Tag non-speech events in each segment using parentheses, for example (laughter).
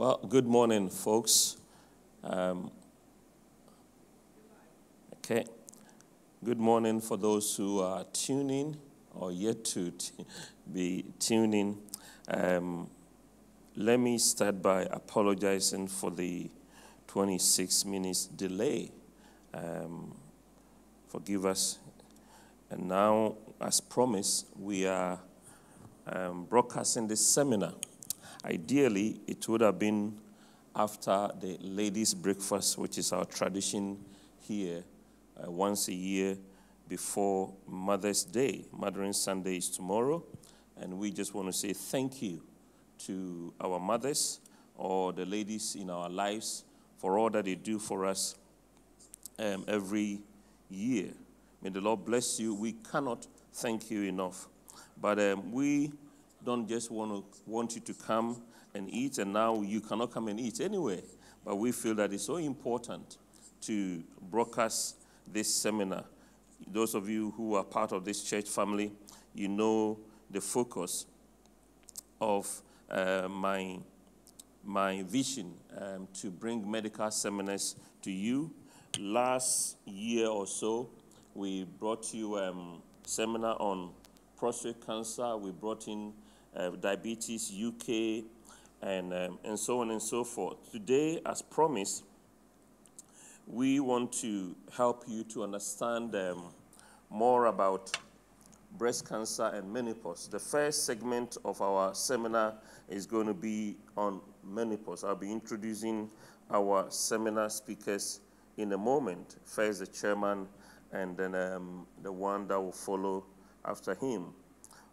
Well, good morning, folks. Um, okay. Good morning for those who are tuning or yet to be tuning. Um, let me start by apologizing for the 26 minutes delay. Um, forgive us. And now, as promised, we are um, broadcasting this seminar. Ideally, it would have been after the ladies' breakfast, which is our tradition here uh, once a year before Mother's Day. Mothering Sunday is tomorrow, and we just want to say thank you to our mothers or the ladies in our lives for all that they do for us um, every year. May the Lord bless you. We cannot thank you enough. But um, we don't just want to want you to come and eat, and now you cannot come and eat anyway. But we feel that it's so important to broadcast this seminar. Those of you who are part of this church family, you know the focus of uh, my my vision um, to bring medical seminars to you. Last year or so, we brought you a um, seminar on prostate cancer. We brought in uh, Diabetes UK, and, um, and so on and so forth. Today, as promised, we want to help you to understand um, more about breast cancer and menopause. The first segment of our seminar is going to be on menopause. I'll be introducing our seminar speakers in a moment. First, the chairman, and then um, the one that will follow after him.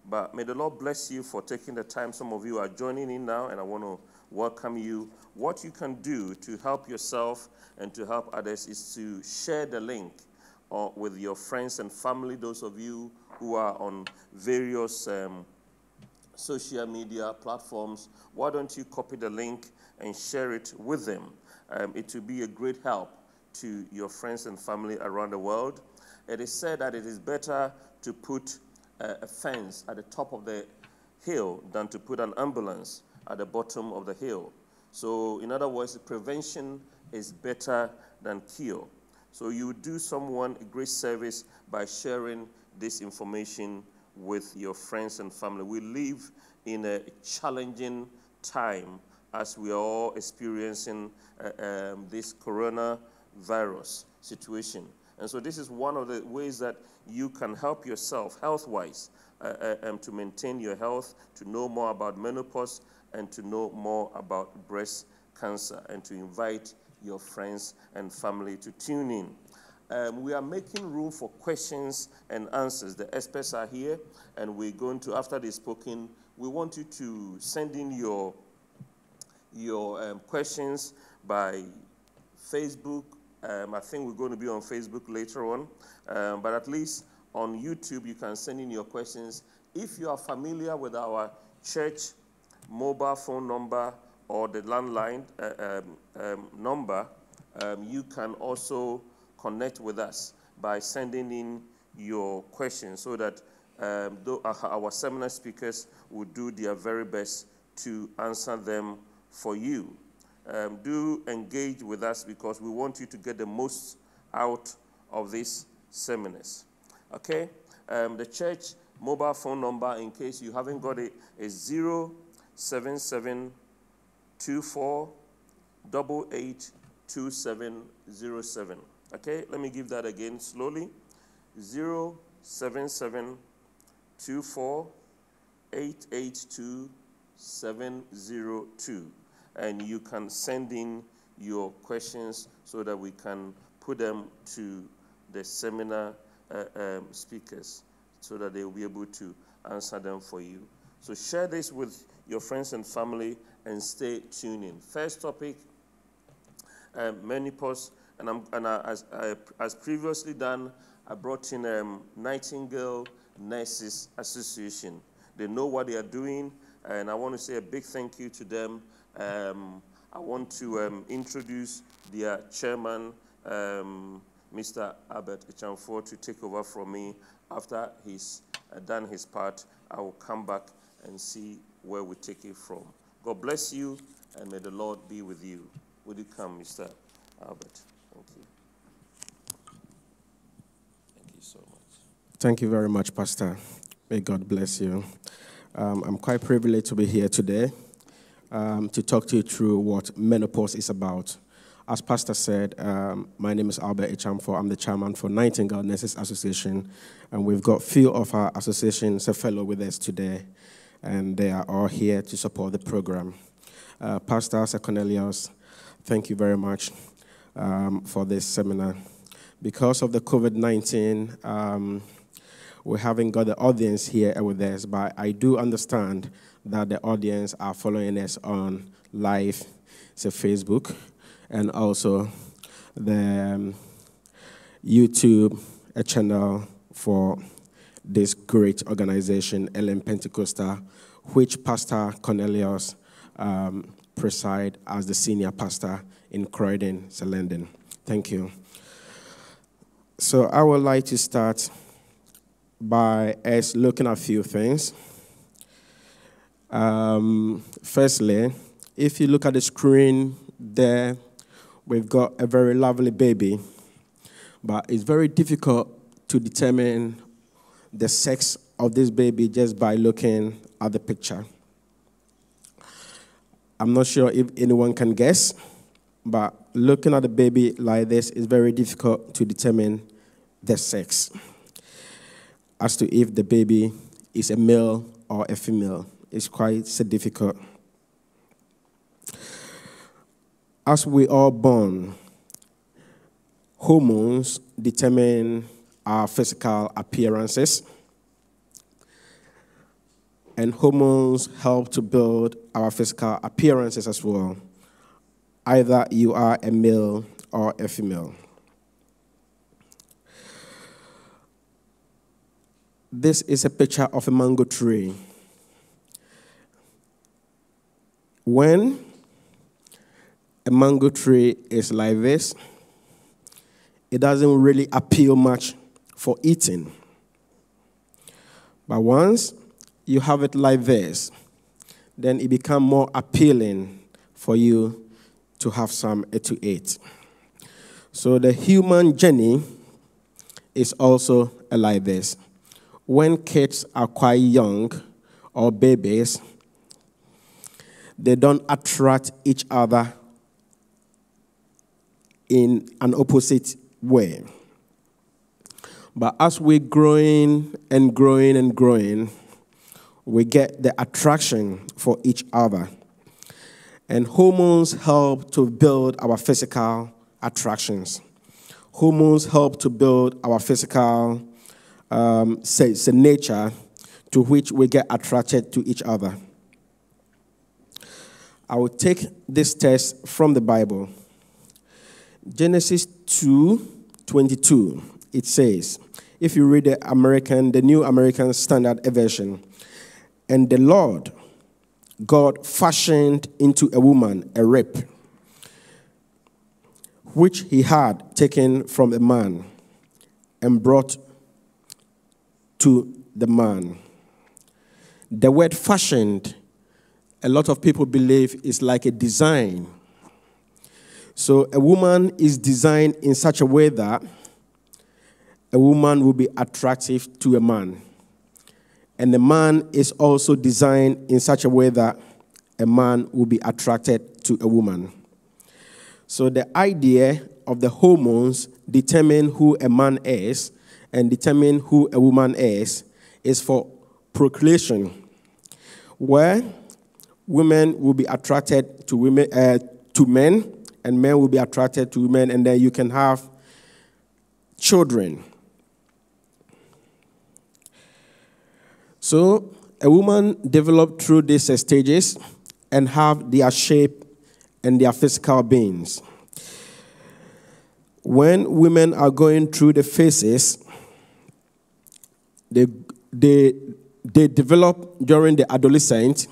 But may the Lord bless you for taking the time. Some of you are joining in now, and I want to welcome you. What you can do to help yourself and to help others is to share the link uh, with your friends and family, those of you who are on various um, social media platforms. Why don't you copy the link and share it with them? Um, it will be a great help to your friends and family around the world. It is said that it is better to put a fence at the top of the hill than to put an ambulance at the bottom of the hill. So, in other words, prevention is better than cure. So, you do someone a great service by sharing this information with your friends and family. We live in a challenging time as we are all experiencing uh, um, this coronavirus situation. And so, this is one of the ways that you can help yourself health wise uh, uh, um, to maintain your health, to know more about menopause, and to know more about breast cancer, and to invite your friends and family to tune in. Um, we are making room for questions and answers. The experts are here, and we're going to, after they've spoken, we want you to send in your, your um, questions by Facebook, um, I think we're going to be on Facebook later on. Um, but at least on YouTube, you can send in your questions. If you are familiar with our church mobile phone number or the landline uh, um, um number, um, you can also connect with us by sending in your questions so that um, our seminar speakers will do their very best to answer them for you um, do engage with us because we want you to get the most out of these seminars. Okay? Um, the church mobile phone number, in case you haven't got it, is 07724 2707. Okay? Let me give that again slowly. 07724 882 702 and you can send in your questions so that we can put them to the seminar uh, um, speakers so that they will be able to answer them for you. So share this with your friends and family and stay tuned in. First topic, um, menopause, and, I'm, and I, as, I, as previously done, I brought in um, Nightingale Nurses Association. They know what they are doing, and I want to say a big thank you to them um, I want to um, introduce their chairman, um, Mr. Albert Echamfor, to take over from me. After he's uh, done his part, I will come back and see where we take it from. God bless you, and may the Lord be with you. Would you come, Mr. Albert? Thank you. Thank you so much. Thank you very much, Pastor. May God bless you. Um, I'm quite privileged to be here today um, to talk to you through what menopause is about. As Pastor said, um, my name is Albert Echamfo. I'm the chairman for Nightingale Nurses Association, and we've got few of our associations a fellow with us today, and they are all here to support the program. Uh, Pastor Cornelius, thank you very much um, for this seminar. Because of the COVID 19, um, we haven't got the audience here with us, but I do understand that the audience are following us on live, so Facebook, and also the um, YouTube a channel for this great organization, Elim Pentecostal, which Pastor Cornelius um, preside as the senior pastor in Croydon, London. Thank you. So I would like to start by us looking at a few things. Um, firstly, if you look at the screen there, we've got a very lovely baby, but it's very difficult to determine the sex of this baby just by looking at the picture. I'm not sure if anyone can guess, but looking at a baby like this is very difficult to determine the sex as to if the baby is a male or a female. It's quite difficult. As we are born, hormones determine our physical appearances, and hormones help to build our physical appearances as well. Either you are a male or a female. This is a picture of a mango tree. When a mango tree is like this, it doesn't really appeal much for eating. But once you have it like this, then it becomes more appealing for you to have some eh, to eat. So the human journey is also eh, like this when kids are quite young or babies, they don't attract each other in an opposite way. But as we're growing and growing and growing, we get the attraction for each other. And hormones help to build our physical attractions. Hormones help to build our physical um, it's a nature to which we get attracted to each other. I will take this text from the Bible. Genesis 2 22. It says, if you read the American, the New American Standard Version, and the Lord God fashioned into a woman a rib, which he had taken from a man, and brought to the man. The word fashioned, a lot of people believe, is like a design. So a woman is designed in such a way that a woman will be attractive to a man. And the man is also designed in such a way that a man will be attracted to a woman. So the idea of the hormones determine who a man is and determine who a woman is is for procreation, where women will be attracted to women uh, to men, and men will be attracted to women, and then you can have children. So a woman develop through these stages and have their shape and their physical beings. When women are going through the phases, they, they, they develop during the adolescent,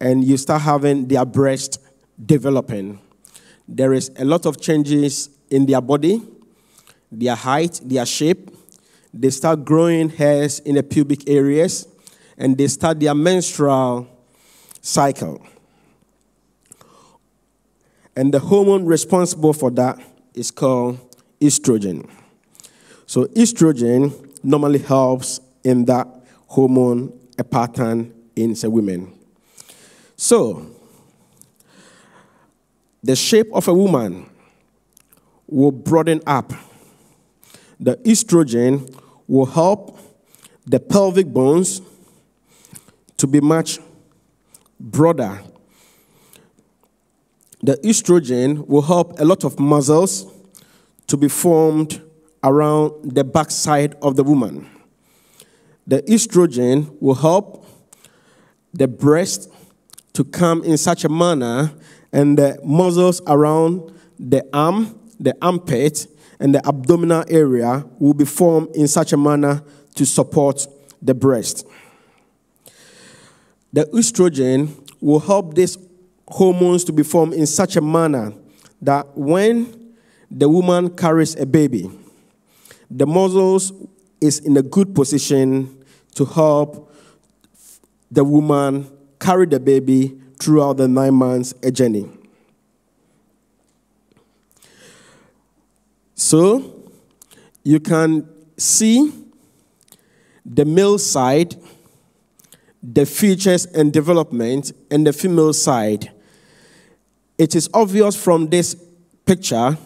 and you start having their breast developing. There is a lot of changes in their body, their height, their shape. They start growing hairs in the pubic areas, and they start their menstrual cycle. And the hormone responsible for that is called estrogen. So, estrogen normally helps in that hormone pattern in the women. So, the shape of a woman will broaden up. The estrogen will help the pelvic bones to be much broader. The estrogen will help a lot of muscles to be formed around the backside of the woman. The estrogen will help the breast to come in such a manner and the muscles around the arm, the armpit, and the abdominal area will be formed in such a manner to support the breast. The estrogen will help these hormones to be formed in such a manner that when the woman carries a baby, the muscles is in a good position to help the woman carry the baby throughout the nine months journey. So you can see the male side, the features and development, and the female side. It is obvious from this picture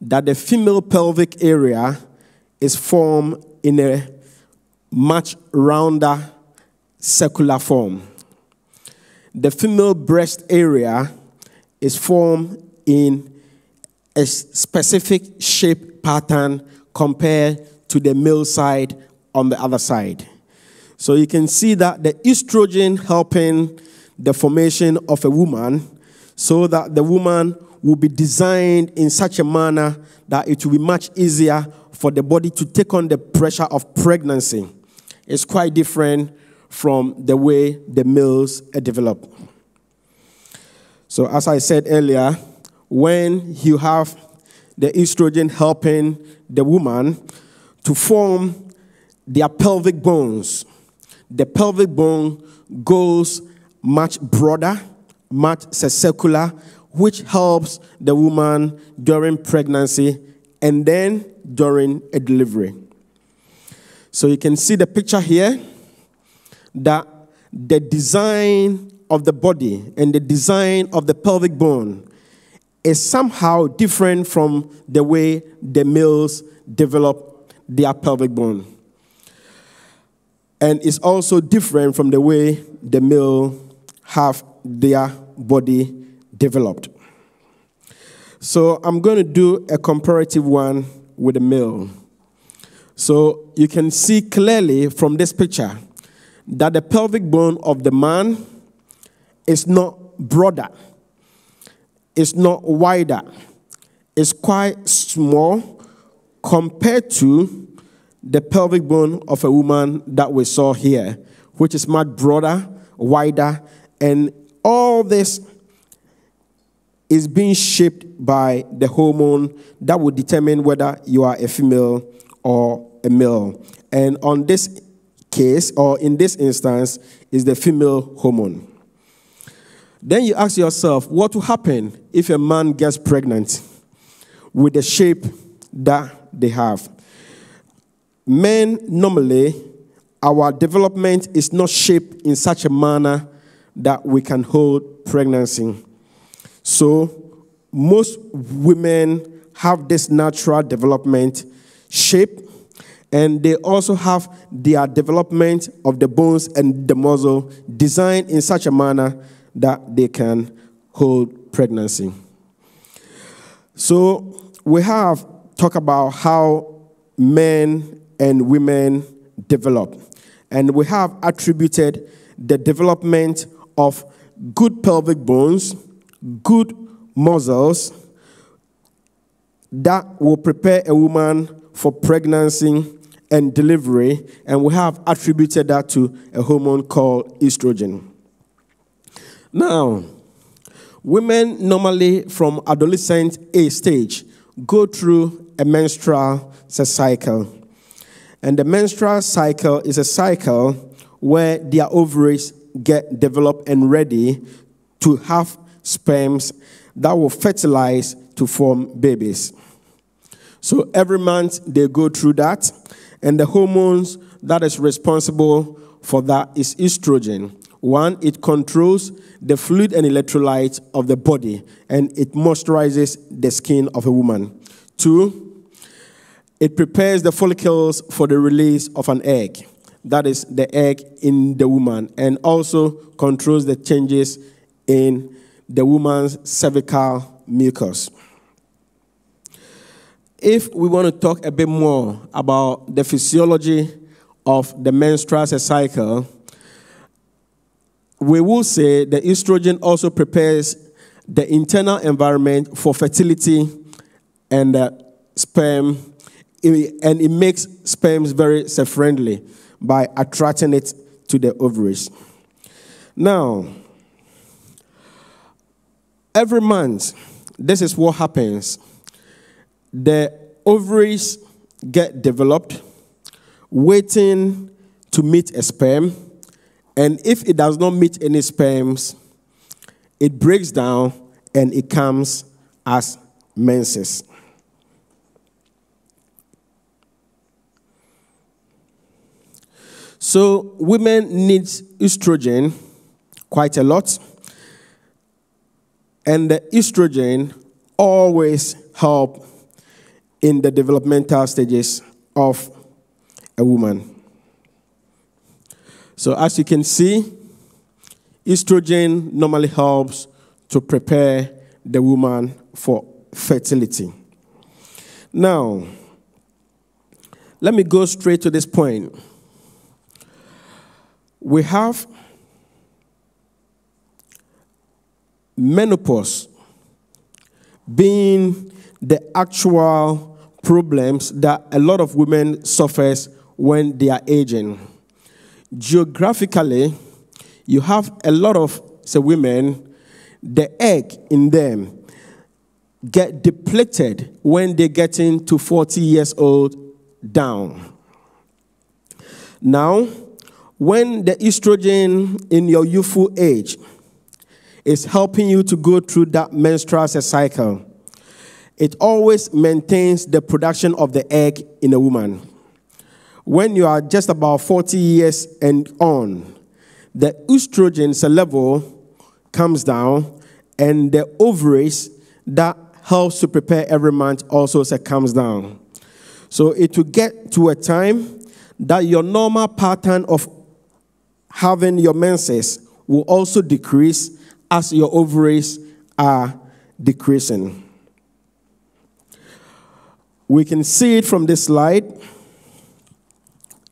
that the female pelvic area is formed in a much rounder circular form. The female breast area is formed in a specific shape pattern compared to the male side on the other side. So you can see that the estrogen helping the formation of a woman so that the woman will be designed in such a manner that it will be much easier for the body to take on the pressure of pregnancy. It's quite different from the way the males are developed. So, as I said earlier, when you have the estrogen helping the woman to form their pelvic bones, the pelvic bone goes much broader, much circular, which helps the woman during pregnancy and then during a delivery. So you can see the picture here that the design of the body and the design of the pelvic bone is somehow different from the way the males develop their pelvic bone. And it's also different from the way the male have their body developed. So I'm going to do a comparative one with the male. So you can see clearly from this picture that the pelvic bone of the man is not broader, it's not wider, it's quite small compared to the pelvic bone of a woman that we saw here, which is much broader, wider, and all this is being shaped by the hormone that will determine whether you are a female or a male. And on this case, or in this instance, is the female hormone. Then you ask yourself, what will happen if a man gets pregnant with the shape that they have? Men, normally, our development is not shaped in such a manner that we can hold pregnancy. So, most women have this natural development shape, and they also have their development of the bones and the muscle designed in such a manner that they can hold pregnancy. So, we have talked about how men and women develop, and we have attributed the development of good pelvic bones good muscles that will prepare a woman for pregnancy and delivery, and we have attributed that to a hormone called estrogen. Now, women normally from adolescent age stage go through a menstrual cycle. And the menstrual cycle is a cycle where their ovaries get developed and ready to have sperms that will fertilize to form babies. So every month they go through that, and the hormones that is responsible for that is estrogen. One, it controls the fluid and electrolytes of the body, and it moisturizes the skin of a woman. Two, it prepares the follicles for the release of an egg. That is the egg in the woman, and also controls the changes in the woman's cervical mucus. If we want to talk a bit more about the physiology of the menstrual cycle, we will say the estrogen also prepares the internal environment for fertility and the sperm, and it makes sperms very friendly by attracting it to the ovaries. Now, every month, this is what happens the ovaries get developed, waiting to meet a sperm, and if it does not meet any sperms, it breaks down and it comes as menses. So women need estrogen quite a lot. And the estrogen always help in the developmental stages of a woman. So as you can see, estrogen normally helps to prepare the woman for fertility. Now, let me go straight to this point. We have menopause being the actual problems that a lot of women suffers when they are aging. Geographically, you have a lot of say women, the egg in them get depleted when they get into 40 years old down. Now, when the estrogen in your youthful age is helping you to go through that menstrual cycle, it always maintains the production of the egg in a woman. When you are just about 40 years and on, the estrogen level comes down, and the ovaries that helps to prepare every month also comes down. So it will get to a time that your normal pattern of having your menses will also decrease as your ovaries are decreasing. We can see it from this slide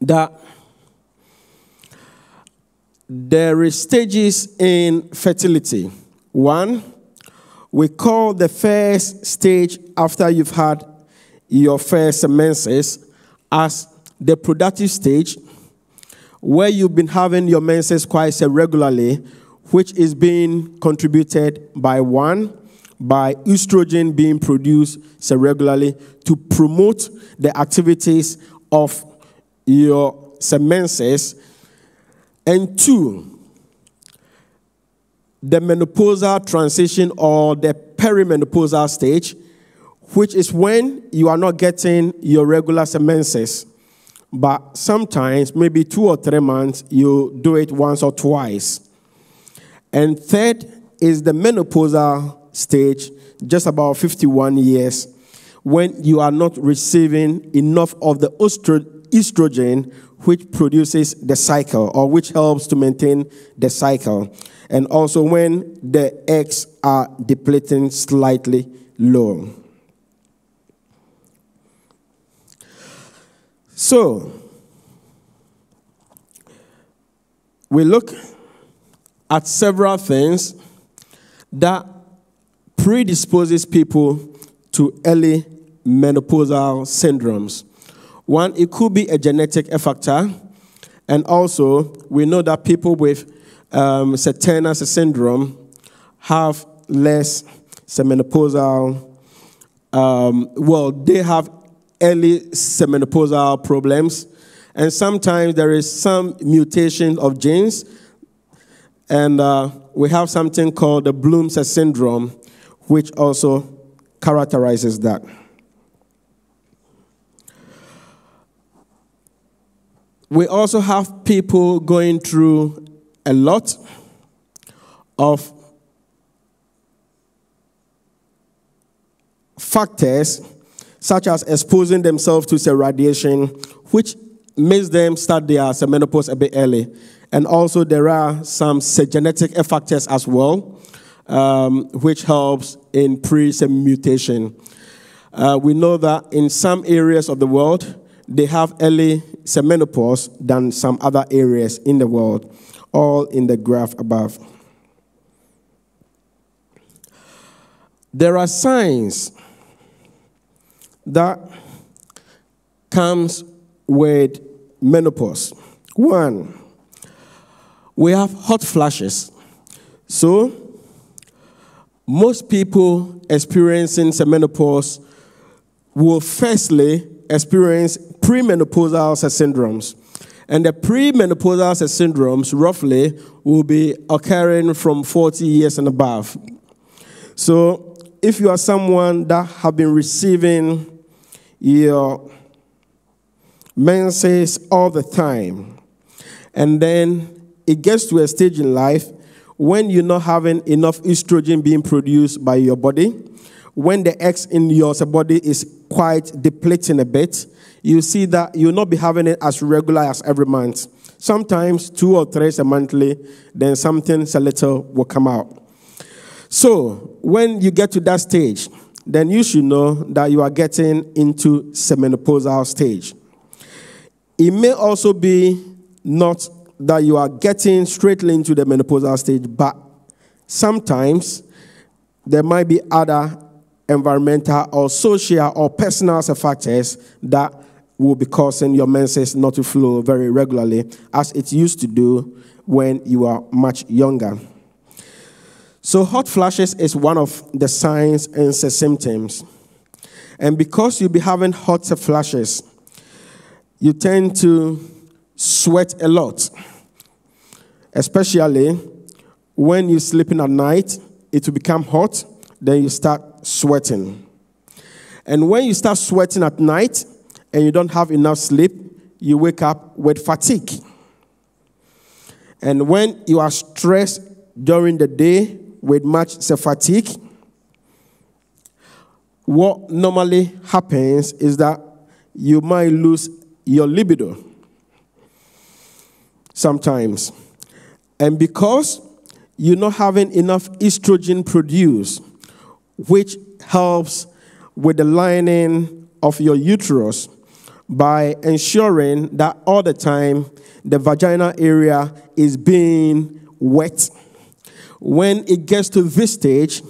that there is stages in fertility. One, we call the first stage after you've had your first menses as the productive stage, where you've been having your menses quite regularly, which is being contributed by one, by estrogen being produced regularly to promote the activities of your menses, and two, the menopausal transition or the perimenopausal stage, which is when you are not getting your regular menses. But sometimes, maybe two or three months, you do it once or twice. And third is the menopausal stage, just about 51 years, when you are not receiving enough of the estrogen which produces the cycle or which helps to maintain the cycle. And also when the eggs are depleting slightly low. So, we look at several things that predisposes people to early menopausal syndromes. One, it could be a genetic factor, and also we know that people with um, syndrome have less menopausal. Um, well, they have early menopausal problems, and sometimes there is some mutation of genes And uh, we have something called the Bloom's syndrome, which also characterizes that. We also have people going through a lot of factors, such as exposing themselves to cell radiation, which makes them start their menopause a bit early. And also, there are some genetic factors as well, um, which helps in pre mutation. Uh, we know that in some areas of the world, they have early menopause than some other areas in the world, all in the graph above. There are signs that comes with menopause. One, we have hot flashes. So, most people experiencing menopause will firstly experience premenopausal syndromes. And the premenopausal syndromes roughly will be occurring from 40 years and above. So, if you are someone that have been receiving your menses all the time, and then it gets to a stage in life when you're not having enough estrogen being produced by your body, when the X in your body is quite depleting a bit, you see that you'll not be having it as regular as every month. Sometimes two or three a monthly, then something a little will come out. So when you get to that stage, then you should know that you are getting into semenopausal stage. It may also be not that you are getting straightly into the menopausal stage, but sometimes there might be other environmental or social or personal factors that will be causing your menses not to flow very regularly as it used to do when you are much younger. So, hot flashes is one of the signs and symptoms. And because you'll be having hot flashes, you tend to sweat a lot, especially when you're sleeping at night, it will become hot, then you start sweating. And when you start sweating at night and you don't have enough sleep, you wake up with fatigue. And when you are stressed during the day with much fatigue, what normally happens is that you might lose your libido sometimes. And because you're not having enough estrogen produced, which helps with the lining of your uterus by ensuring that all the time the vaginal area is being wet. When it gets to this stage,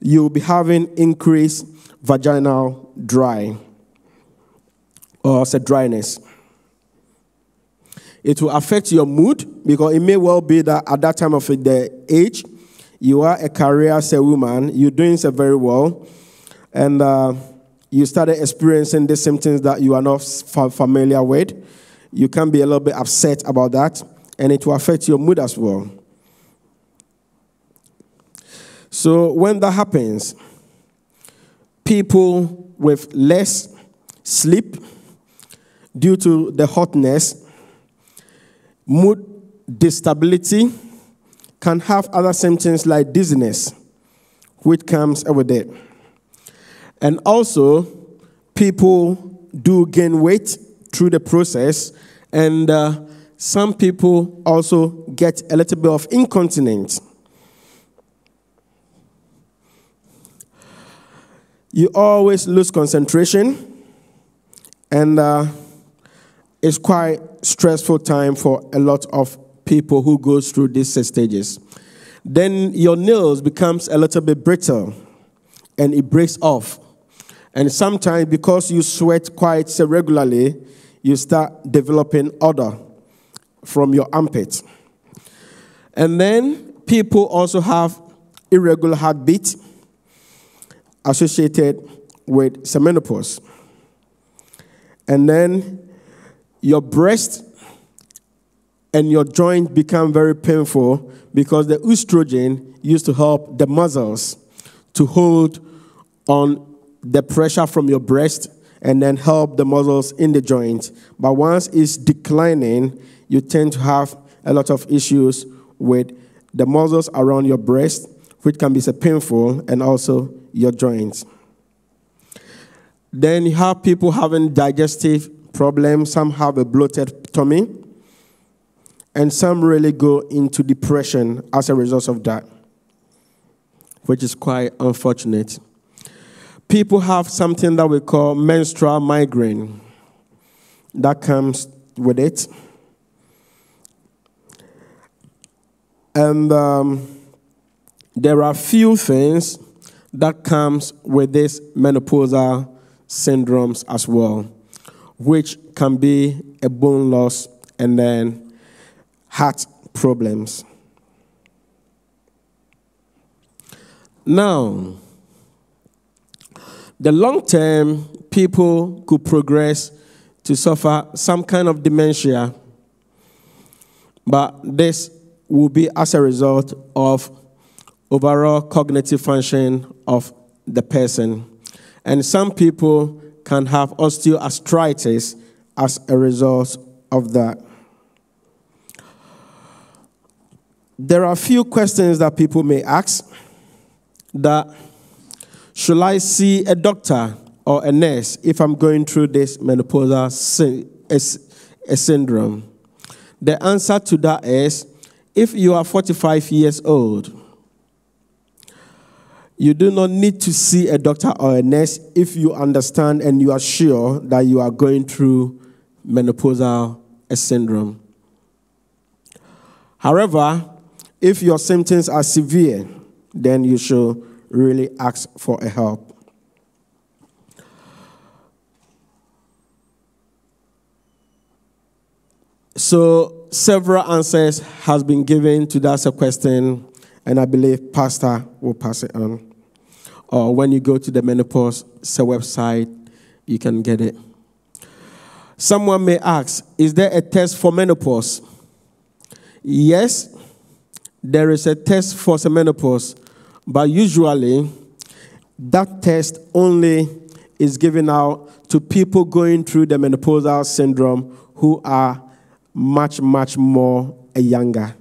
you'll be having increased vaginal dry or say dryness. It will affect your mood because it may well be that at that time of the age, you are a career say woman, you're doing so very well, and uh, you started experiencing the symptoms that you are not familiar with. You can be a little bit upset about that, and it will affect your mood as well. So when that happens, people with less sleep due to the hotness, mood disstability, can have other symptoms like dizziness, which comes with it. And also, people do gain weight through the process, and uh, some people also get a little bit of incontinence. You always lose concentration, and uh, it's quite stressful time for a lot of people who goes through these stages. Then your nails becomes a little bit brittle and it breaks off. And sometimes because you sweat quite regularly, you start developing odor from your armpit. And then people also have irregular heartbeat associated with menopause. And then your breast and your joint become very painful because the estrogen used to help the muscles to hold on the pressure from your breast and then help the muscles in the joint. But once it's declining, you tend to have a lot of issues with the muscles around your breast, which can be so painful, and also your joints. Then you have people having digestive problems, some have a bloated tummy, and some really go into depression as a result of that, which is quite unfortunate. People have something that we call menstrual migraine that comes with it. And um, there are few things that comes with this menopausal syndromes as well, which can be a bone loss and then heart problems. Now, the long term, people could progress to suffer some kind of dementia, but this will be as a result of overall cognitive function of the person. And some people can have osteoarthritis as a result of that. There are a few questions that people may ask that should I see a doctor or a nurse if I'm going through this menopausal syndrome? The answer to that is if you are 45 years old, you do not need to see a doctor or a nurse if you understand and you are sure that you are going through menopausal syndrome. However, if your symptoms are severe, then you should really ask for a help. So several answers has been given to that question, and I believe Pastor will pass it on. Or when you go to the menopause website, you can get it. Someone may ask, is there a test for menopause? Yes, there is a test for menopause, but usually, that test only is given out to people going through the menopausal syndrome who are much, much more younger.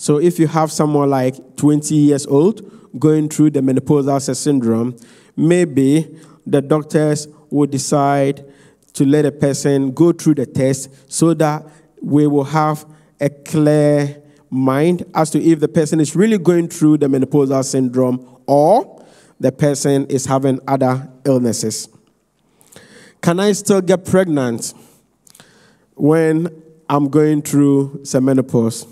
So if you have someone like 20 years old going through the menopausal syndrome, maybe the doctors will decide to let a person go through the test so that we will have a clear mind as to if the person is really going through the menopausal syndrome or the person is having other illnesses. Can I still get pregnant when I'm going through some menopause?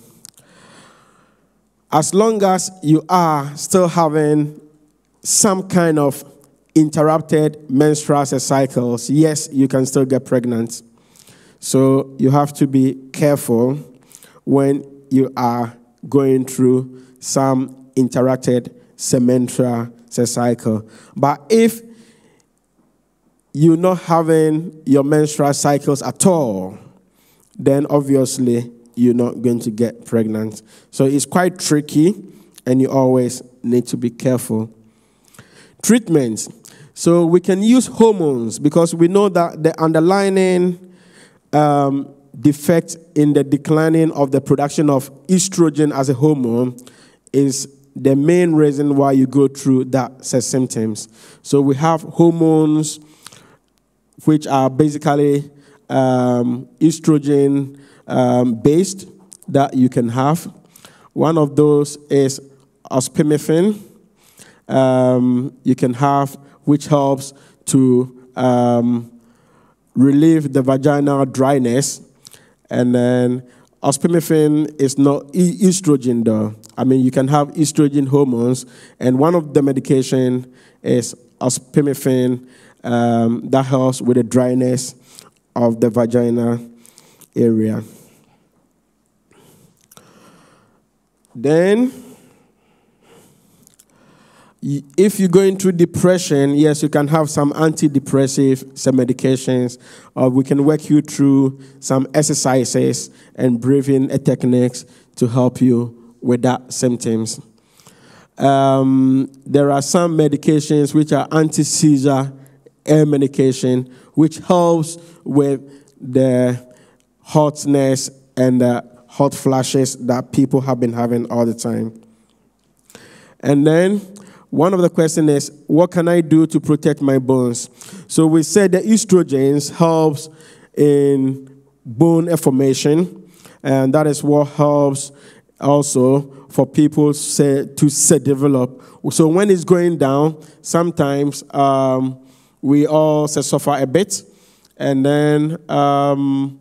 As long as you are still having some kind of interrupted menstrual cycles, yes, you can still get pregnant. So you have to be careful when you are going through some interrupted menstrual cycle. But if you're not having your menstrual cycles at all, then obviously you're not going to get pregnant. So it's quite tricky, and you always need to be careful. Treatments. So we can use hormones because we know that the underlying um, defect in the declining of the production of estrogen as a hormone is the main reason why you go through that symptoms. So we have hormones which are basically um, estrogen um, based that you can have. One of those is ospemifene. Um, you can have which helps to um, relieve the vaginal dryness and then ospemifene is not estrogen though. I mean, you can have estrogen hormones, and one of the medication is ospemifene um, that helps with the dryness of the vagina area. Then If you're going through depression, yes, you can have some antidepressive, some medications, or we can work you through some exercises and breathing techniques to help you with that symptoms. Um, there are some medications which are anti-seizure air medication, which helps with the hotness and the hot flashes that people have been having all the time. And then one of the questions is, what can I do to protect my bones? So we said the estrogens helps in bone formation, and that is what helps also for people say, to say develop. So when it's going down, sometimes um, we all say suffer a bit, and then um,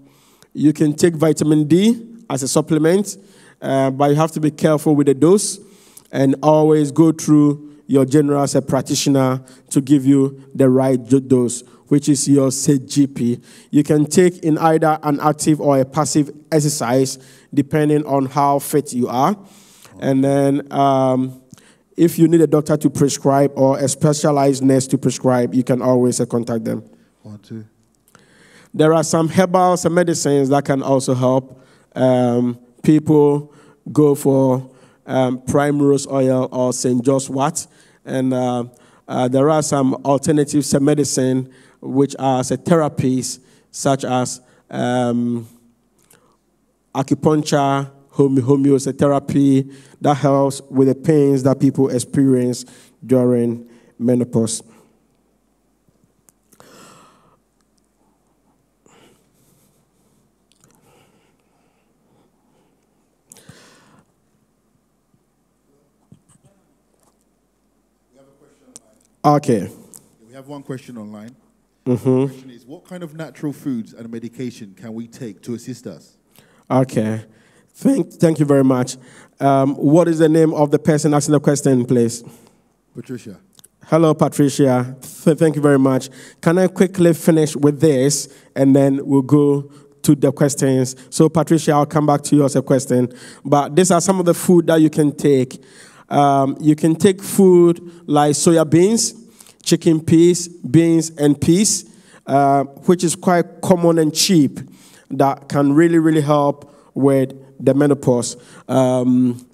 you can take vitamin D as a supplement, uh, but you have to be careful with the dose and always go through your general as a practitioner to give you the right dose, which is your say GP. You can take in either an active or a passive exercise, depending on how fit you are. And then, um, if you need a doctor to prescribe or a specialized nurse to prescribe, you can always uh, contact them. One, two. There are some herbals and medicines that can also help. Um, people go for um, primrose oil or St. John's wort. And uh, uh, there are some alternatives to medicine which are say, therapies such as um, acupuncture, home- homeotherapy that helps with the pains that people experience during menopause. Okay. We have one question online. Mm-hmm. The question is, what kind of natural foods and medication can we take to assist us? Okay. Thank, thank you very much. Um, what is the name of the person asking the question, please? Patricia. Hello, Patricia. Th- thank you very much. Can I quickly finish with this and then we'll go to the questions? So, Patricia, I'll come back to you as a question. But these are some of the food that you can take. Um, you can take food like soya beans, chicken peas, beans, and peas, uh, which is quite common and cheap, that can really, really help with the menopause. Um,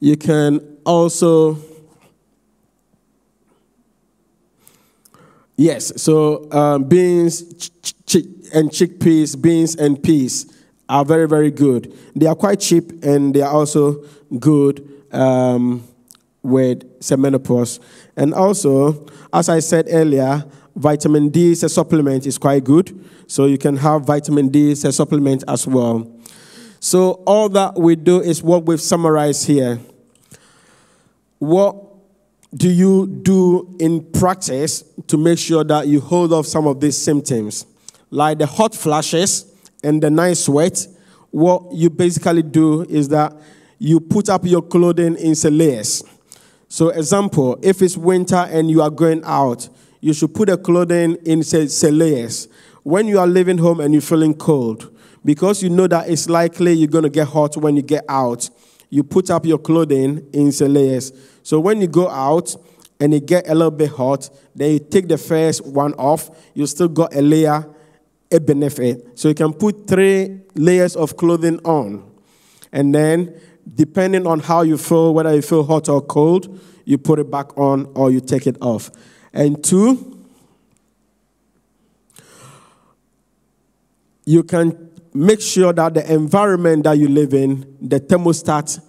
you can also Yes, so um, beans and chickpeas, beans and peas are very, very good. They are quite cheap and they are also good um, with menopause. And also, as I said earlier, vitamin D as a supplement is quite good. So you can have vitamin D as a supplement as well. So all that we do is what we've summarized here. What do you do in practice to make sure that you hold off some of these symptoms? Like the hot flashes and the night sweat, what you basically do is that you put up your clothing in layers. So, example, if it's winter and you are going out, you should put the clothing in say, layers. When you are leaving home and you're feeling cold, because you know that it's likely you're going to get hot when you get out, you put up your clothing in layers. So when you go out and it get a little bit hot, then you take the first one off, you still got a layer, a benefit. So you can put three layers of clothing on. And then, depending on how you feel, whether you feel hot or cold, you put it back on or you take it off. And two, you can make sure that the environment that you live in, the thermostat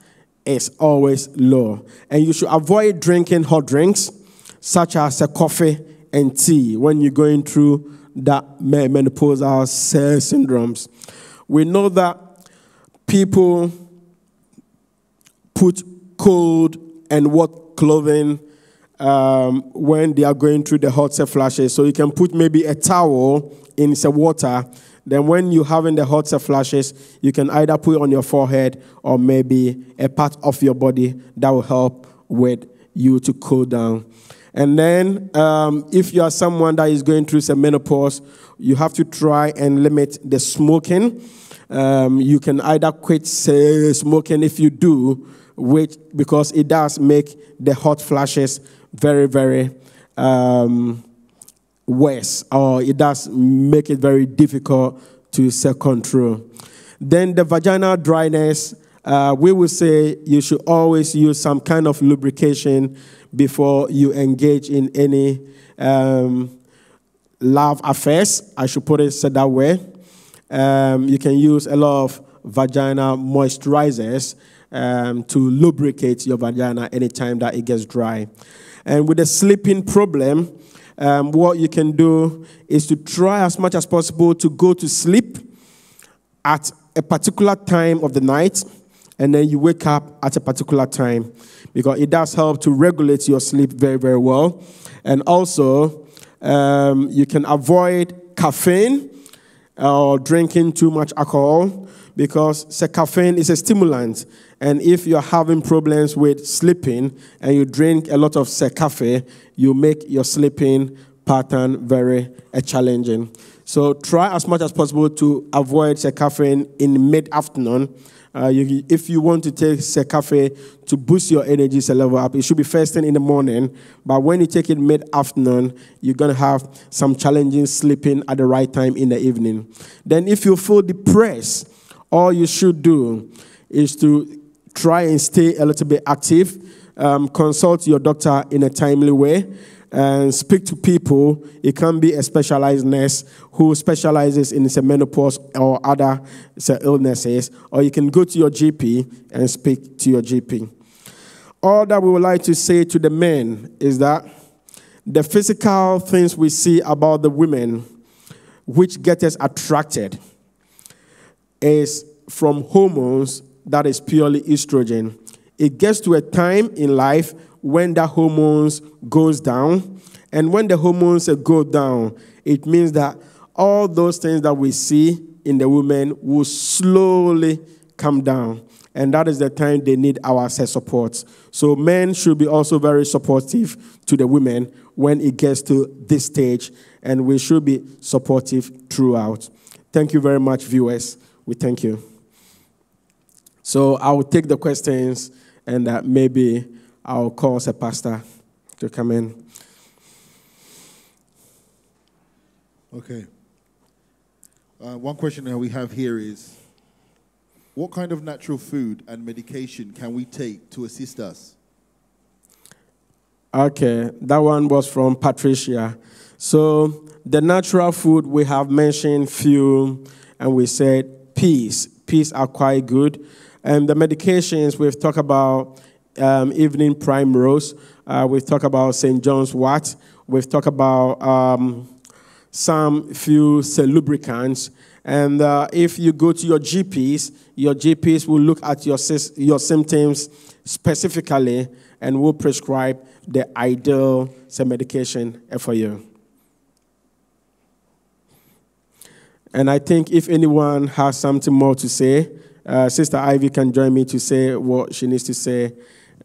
is always low. And you should avoid drinking hot drinks, such as a coffee and tea, when you're going through that menopausal sy- syndromes. We know that people put cold and wet clothing um, when they are going through the hot flashes. So you can put maybe a towel in some water. Then when you're having the hot flashes, you can either put it on your forehead or maybe a part of your body that will help with you to cool down. And then, um, if you are someone that is going through some menopause, you have to try and limit the smoking. Um, you can either quit say, smoking if you do, which because it does make the hot flashes very, very um, worse, or it does make it very difficult to self control. Then the vaginal dryness, uh, we will say you should always use some kind of lubrication before you engage in any um, love affairs. I should put it said that way. Um, you can use a lot of vaginal moisturizers um, to lubricate your vagina anytime that it gets dry. And with the sleeping problem, um, what you can do is to try as much as possible to go to sleep at a particular time of the night, and then you wake up at a particular time because it does help to regulate your sleep very, very well. And also, um, you can avoid caffeine or drinking too much alcohol because caffeine is a stimulant. And if you're having problems with sleeping and you drink a lot of caffeine, you make your sleeping pattern very uh, challenging. So try as much as possible to avoid caffeine in mid-afternoon uh, you, if you want to take cafe to boost your energy level up, it should be first thing in the morning. But when you take it mid afternoon, you're going to have some challenging sleeping at the right time in the evening. Then, if you feel depressed, all you should do is to try and stay a little bit active. Um, consult your doctor in a timely way and speak to people. It can be a specialized nurse who specializes in menopause or other say, illnesses, or you can go to your GP and speak to your GP. All that we would like to say to the men is that the physical things we see about the women which get us attracted is from hormones that is purely estrogen. It gets to a time in life when the hormones goes down. And when the hormones go down, it means that all those things that we see in the women will slowly come down. And that is the time they need our support. So men should be also very supportive to the women when it gets to this stage, and we should be supportive throughout. Thank you very much, viewers. We thank you. So I will take the questions and uh, maybe I'll call a pastor to come in. Okay. Uh, one question that we have here is what kind of natural food and medication can we take to assist us? Okay, that one was from Patricia. So, the natural food we have mentioned few, and we said peas. Peas are quite good. And the medications we've talked about um, evening primrose. Uh, we've talked about St. John's wort. We've talked about um, some few lubricants. And uh, if you go to your GPs, your GPs will look at your, your symptoms specifically and will prescribe the ideal medication for you. And I think if anyone has something more to say, uh, Sister Ivy can join me to say what she needs to say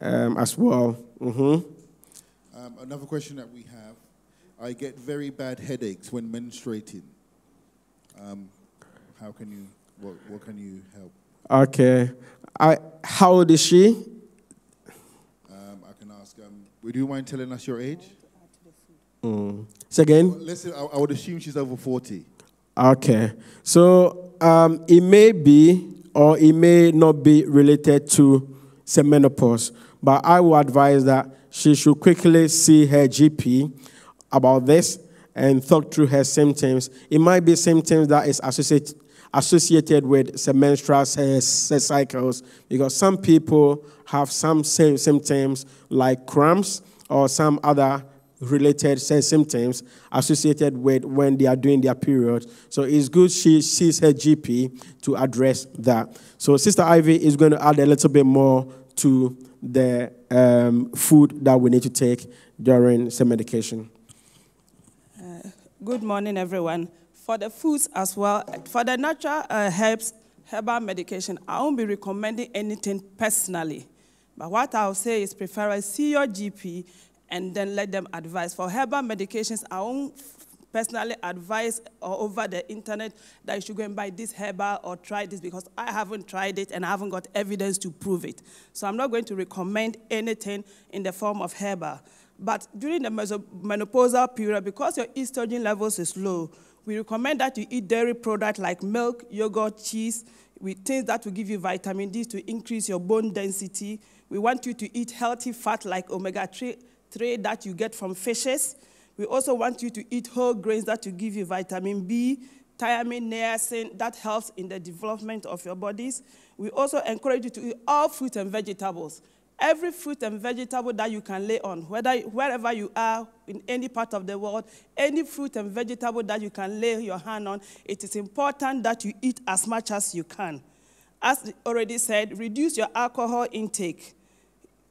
um, as well. Mm-hmm. Um, another question that we have I get very bad headaches when menstruating. Um, how can you, what, what can you help? Okay. I, how old is she? Um, I can ask. Um, would you mind telling us your age? Mm. Say again? Well, let's I, I, would assume she's over 40. Okay. So um, it may be or it may not be related to menopause. But I would advise that she should quickly see her GP about this and talk through her symptoms. It might be symptoms that is associated associated with menstrual cycles because some people have some symptoms like cramps or some other related symptoms associated with when they are doing their period. So it's good she sees her GP to address that. So Sister Ivy is going to add a little bit more to the um, food that we need to take during some medication. Uh, good morning, everyone. For the foods as well, for the natural uh, herbs, herbal medication, I won't be recommending anything personally. But what I'll say is prefer see your GP and then let them advise. For herbal medications, I won't personally advise over the internet that you should go and buy this herbal or try this because I haven't tried it and I haven't got evidence to prove it. So I'm not going to recommend anything in the form of herbal. But during the menopausal period, because your estrogen levels is low, we recommend that you eat dairy products like milk, yogurt, cheese, with things that will give you vitamin D to increase your bone density. We want you to eat healthy fat like omega-3 that you get from fishes. We also want you to eat whole grains that will give you vitamin B, thiamine, niacin, that helps in the development of your bodies. We also encourage you to eat all fruit and vegetables. Every fruit and vegetable that you can lay on, whether, wherever you are in any part of the world, any fruit and vegetable that you can lay your hand on, it is important that you eat as much as you can. As already said, reduce your alcohol intake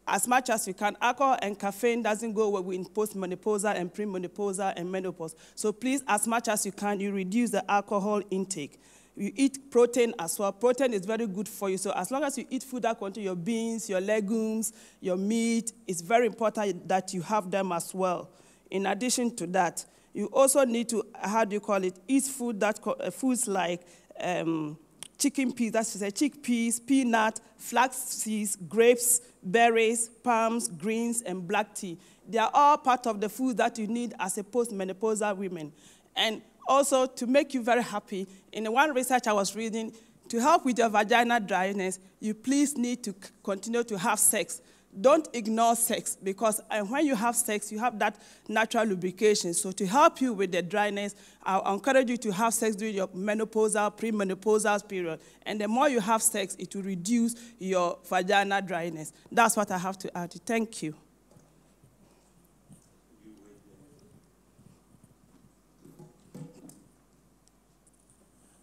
as much as you can. Alcohol and caffeine doesn't go well in postmenopausal and premenopausal and menopause. So please, as much as you can, you reduce the alcohol intake. You eat protein as well. Protein is very good for you. So as long as you eat food that contains your beans, your legumes, your meat, it's very important that you have them as well. In addition to that, you also need to, how do you call it, eat food that, uh, foods like um, chicken peas, that's say chickpeas, peanut, flax seeds, grapes, berries, palms, greens, and black tea. They are all part of the food that you need as a postmenopausal woman. And also, to make you very happy, in one research I was reading, to help with your vaginal dryness, you please need to continue to have sex don't ignore sex because uh, when you have sex, you have that natural lubrication. So, to help you with the dryness, I encourage you to have sex during your menopausal, premenopausal period. And the more you have sex, it will reduce your vaginal dryness. That's what I have to add. Thank you.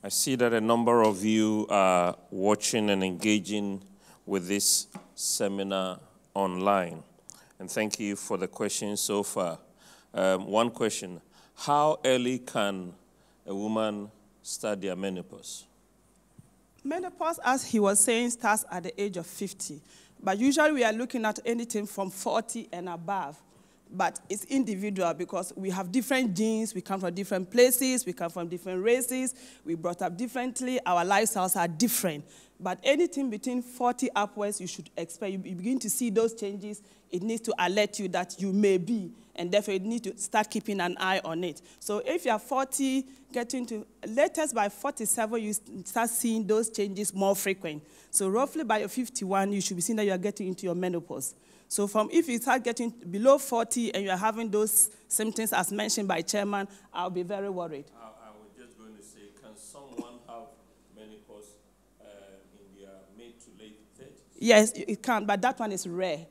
I see that a number of you are watching and engaging with this seminar online. And thank you for the questions so far. Um, one question How early can a woman start their menopause? Menopause, as he was saying, starts at the age of 50. But usually we are looking at anything from 40 and above. But it's individual because we have different genes, we come from different places, we come from different races, we brought up differently, our lifestyles are different. But anything between 40 upwards, you should expect, you begin to see those changes, it needs to alert you that you may be, and therefore you need to start keeping an eye on it. So if you are 40, getting to, latest by 47, you start seeing those changes more frequent. So roughly by your 51, you should be seeing that you are getting into your menopause. So from if you start getting below 40 and you are having those symptoms as mentioned by chairman, I'll be very worried. I was just going to say, can someone have meningitis in their mid to late 30s? Yes, it can, but that one is rare.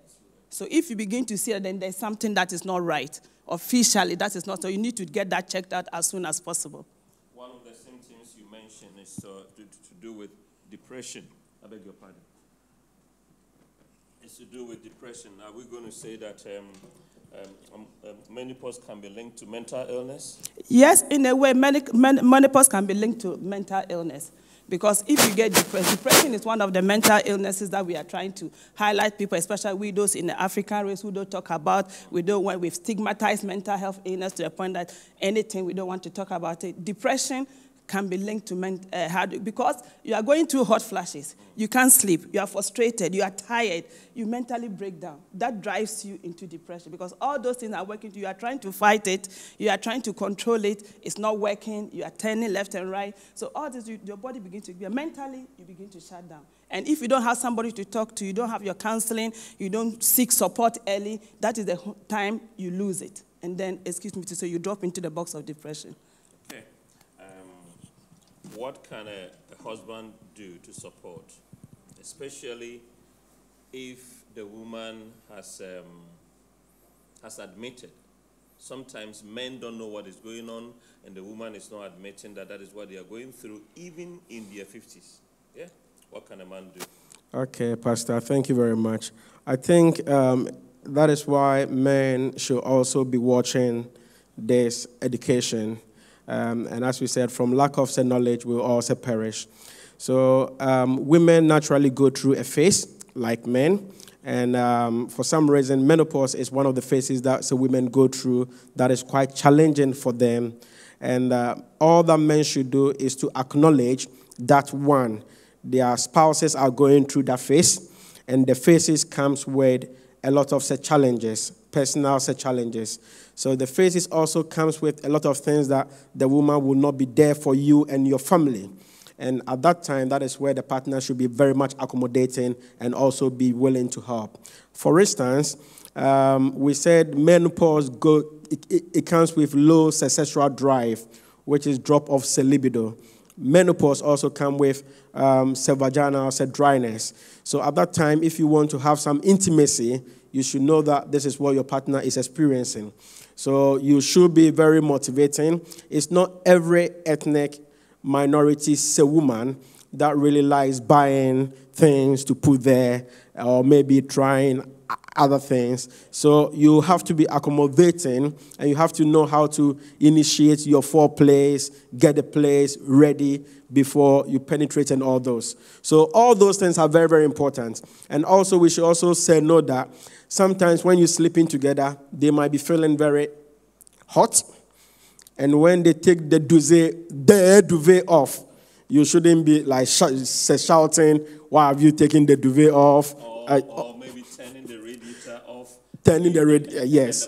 So if you begin to see it, then there's something that is not right. Officially, that is not. So you need to get that checked out as soon as possible. One of the symptoms you mentioned is uh, to, to, do with depression. I beg your pardon. It's to do with depression. Are we going to say that um, um, um, um menopause can be linked to mental illness? Yes, in a way, menopause can be linked to mental illness. Because if you get depressed, depression is one of the mental illnesses that we are trying to highlight people, especially widows in the African race who don't talk about. We don't want, we've stigmatized mental health illness to the point that anything we don't want to talk about it. Depression can be linked to men, uh, because you are going through hot flashes. You can't sleep. You are frustrated. You are tired. You mentally break down. That drives you into depression because all those things are working. You are trying to fight it. You are trying to control it. It's not working. You are turning left and right. So all this, you, your body begins to mentally. You begin to shut down. And if you don't have somebody to talk to, you don't have your counseling, you don't seek support early. That is the time you lose it. And then, excuse me to say, you drop into the box of depression what can a, a husband do to support, especially if the woman has, um, has admitted. Sometimes men don't know what is going on, and the woman is not admitting that that is what they are going through, even in their 50s. Yeah? What can a man do? Okay, Pastor, thank you very much. I think um, that is why men should also be watching this education um, and as we said, from lack of said knowledge, we will also perish. So um, women naturally go through a phase like men. And um, for some reason, menopause is one of the phases that so women go through that is quite challenging for them. And uh, all that men should do is to acknowledge that one, their spouses are going through that phase, and the phases comes with a lot of challenges. personal challenges. So the phases also comes with a lot of things that the woman will not be there for you and your family. And at that time, that is where the partner should be very much accommodating and also be willing to help. For instance, um, we said menopause go, it, it, it comes with low sexual drive, which is drop of libido. Menopause also come with um, vaginal dryness. So at that time, if you want to have some intimacy, you should know that this is what your partner is experiencing. So you should be very motivating. It's not every ethnic minority say woman that really likes buying things to put there or maybe trying other things. So you have to be accommodating and you have to know how to initiate your foreplays, get the place ready before you penetrate and all those. So all those things are very, very important. And also we should also say no that sometimes when you're sleeping together, they might be feeling very hot. And when they take the duvet, the duvet off, you shouldn't be like shouting, why have you taken the duvet off? Or, uh, or maybe turning the radiator off. Turning the radiator, yes.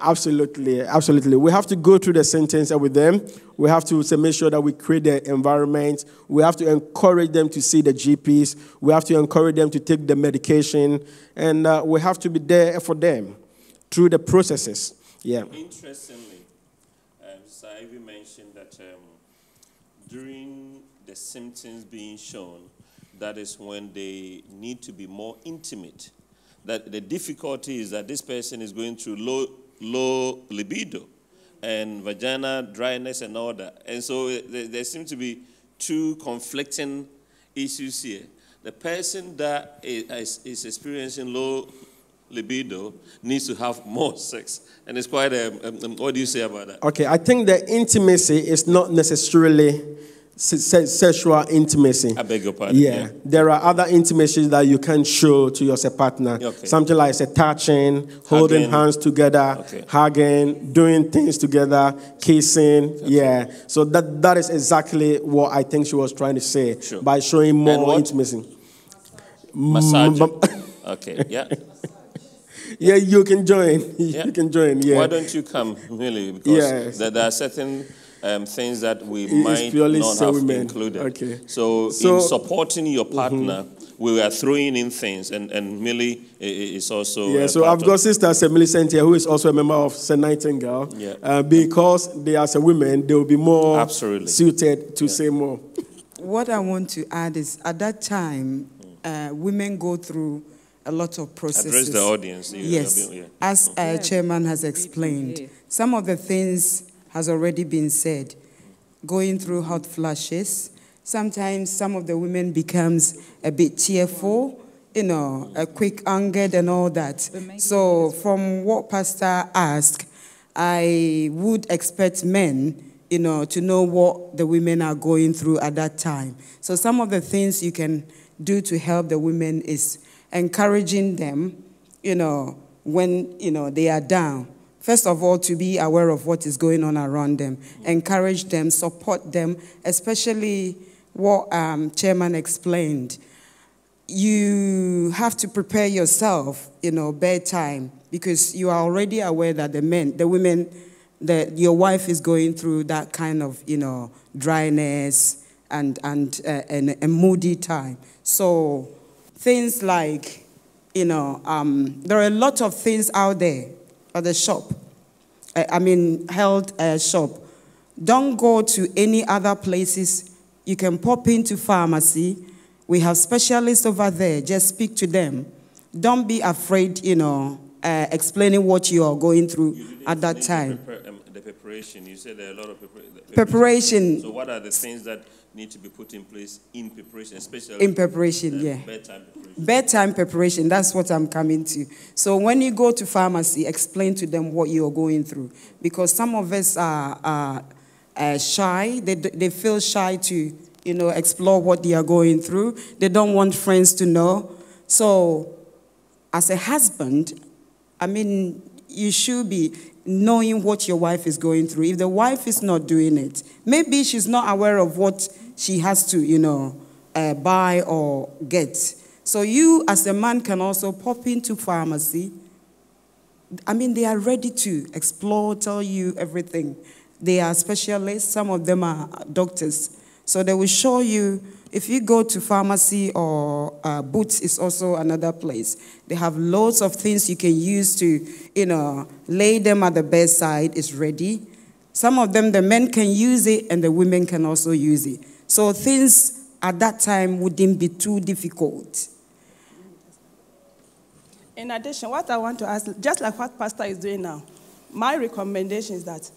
Absolutely, absolutely. We have to go through the sentence with them. We have to make sure that we create the environment. We have to encourage them to see the GPs. We have to encourage them to take the medication. And uh, we have to be there for them through the processes. Yeah. Interestingly, um, Saivi mentioned that um, during the symptoms being shown, that is when they need to be more intimate. That the difficulty is that this person is going through low low libido and vagina dryness and all that. And so there, there seem to be two conflicting issues here. The person that is, is experiencing low libido needs to have more (laughs) sex. And it's quite a, um, um, what do you say about that? Okay, I think the intimacy is not necessarily sexual intimacy. I beg your pardon. Yeah. yeah. There are other intimacies that you can show to your partner. Okay. Something like say, touching, hugging. holding hands together, okay. hugging, doing things together, kissing. Okay. Yeah. So that, that is exactly what I think she was trying to say sure. by showing more intimacy. Massage. Mm, okay. Yeah. (laughs) yeah, you can join. (laughs) Yeah. You can join. Yeah. Why don't you come, really? Because yes. there, there are certain um, things that we might not have included. Okay. So, so, in supporting your mm-hmm. partner, mm-hmm. we are throwing in things, and, and Millie is also. Yeah, so I've got sister Millicent here, who is also a member of St. Nightingale. Yeah. Uh, because they are a women, they will be more Absolutely. suited to yeah. say more. What I want to add is at that time, uh, women go through a lot of processes. Address the audience. Yes. yeah. As uh, chairman has explained, some of the things has already been said. Going through hot flashes, sometimes some of the women becomes a bit tearful, you know, a quick angered and all that. So from what Pastor asked, I would expect men, you know, to know what the women are going through at that time. So some of the things you can do to help the women is encouraging them, you know, when, you know, they are down First of all, to be aware of what is going on around them, encourage them, support them, especially what um, Chairman explained. You have to prepare yourself, you know, bedtime, because you are already aware that the men, the women, that your wife is going through that kind of, you know, dryness and, and, uh, and a moody time. So things like, you know, um, there are a lot of things out there at the shop, I mean, health uh, shop. Don't go to any other places. You can pop into pharmacy. We have specialists over there. Just speak to them. Don't be afraid, you know, uh, explaining what you are going through at that time. Um, the preparation, you said there are a lot of preparation. preparation. So what are the things that need to be put in place in preparation, especially in preparation, uh, yeah. Bedtime preparation. Bedtime preparation, that's what I'm coming to. So when you go to pharmacy, explain to them what you're going through. Because some of us are, are uh, shy, they, they feel shy to, you know, explore what they are going through. They don't want friends to know. So as a husband, I mean, you should be knowing what your wife is going through. If the wife is not doing it, maybe she's not aware of what she has to, you know, uh, buy or get. So you, as a man, can also pop into pharmacy, I mean, they are ready to explore, tell you everything. They are specialists, some of them are doctors. So they will show you, if you go to pharmacy or uh, Boots is also another place. They have loads of things you can use to, you know, lay them at the bedside, it's ready. Some of them, the men can use it and the women can also use it. So things at that time wouldn't be too difficult. In addition, what I want to ask, just like what Pastor is doing now, my recommendation is that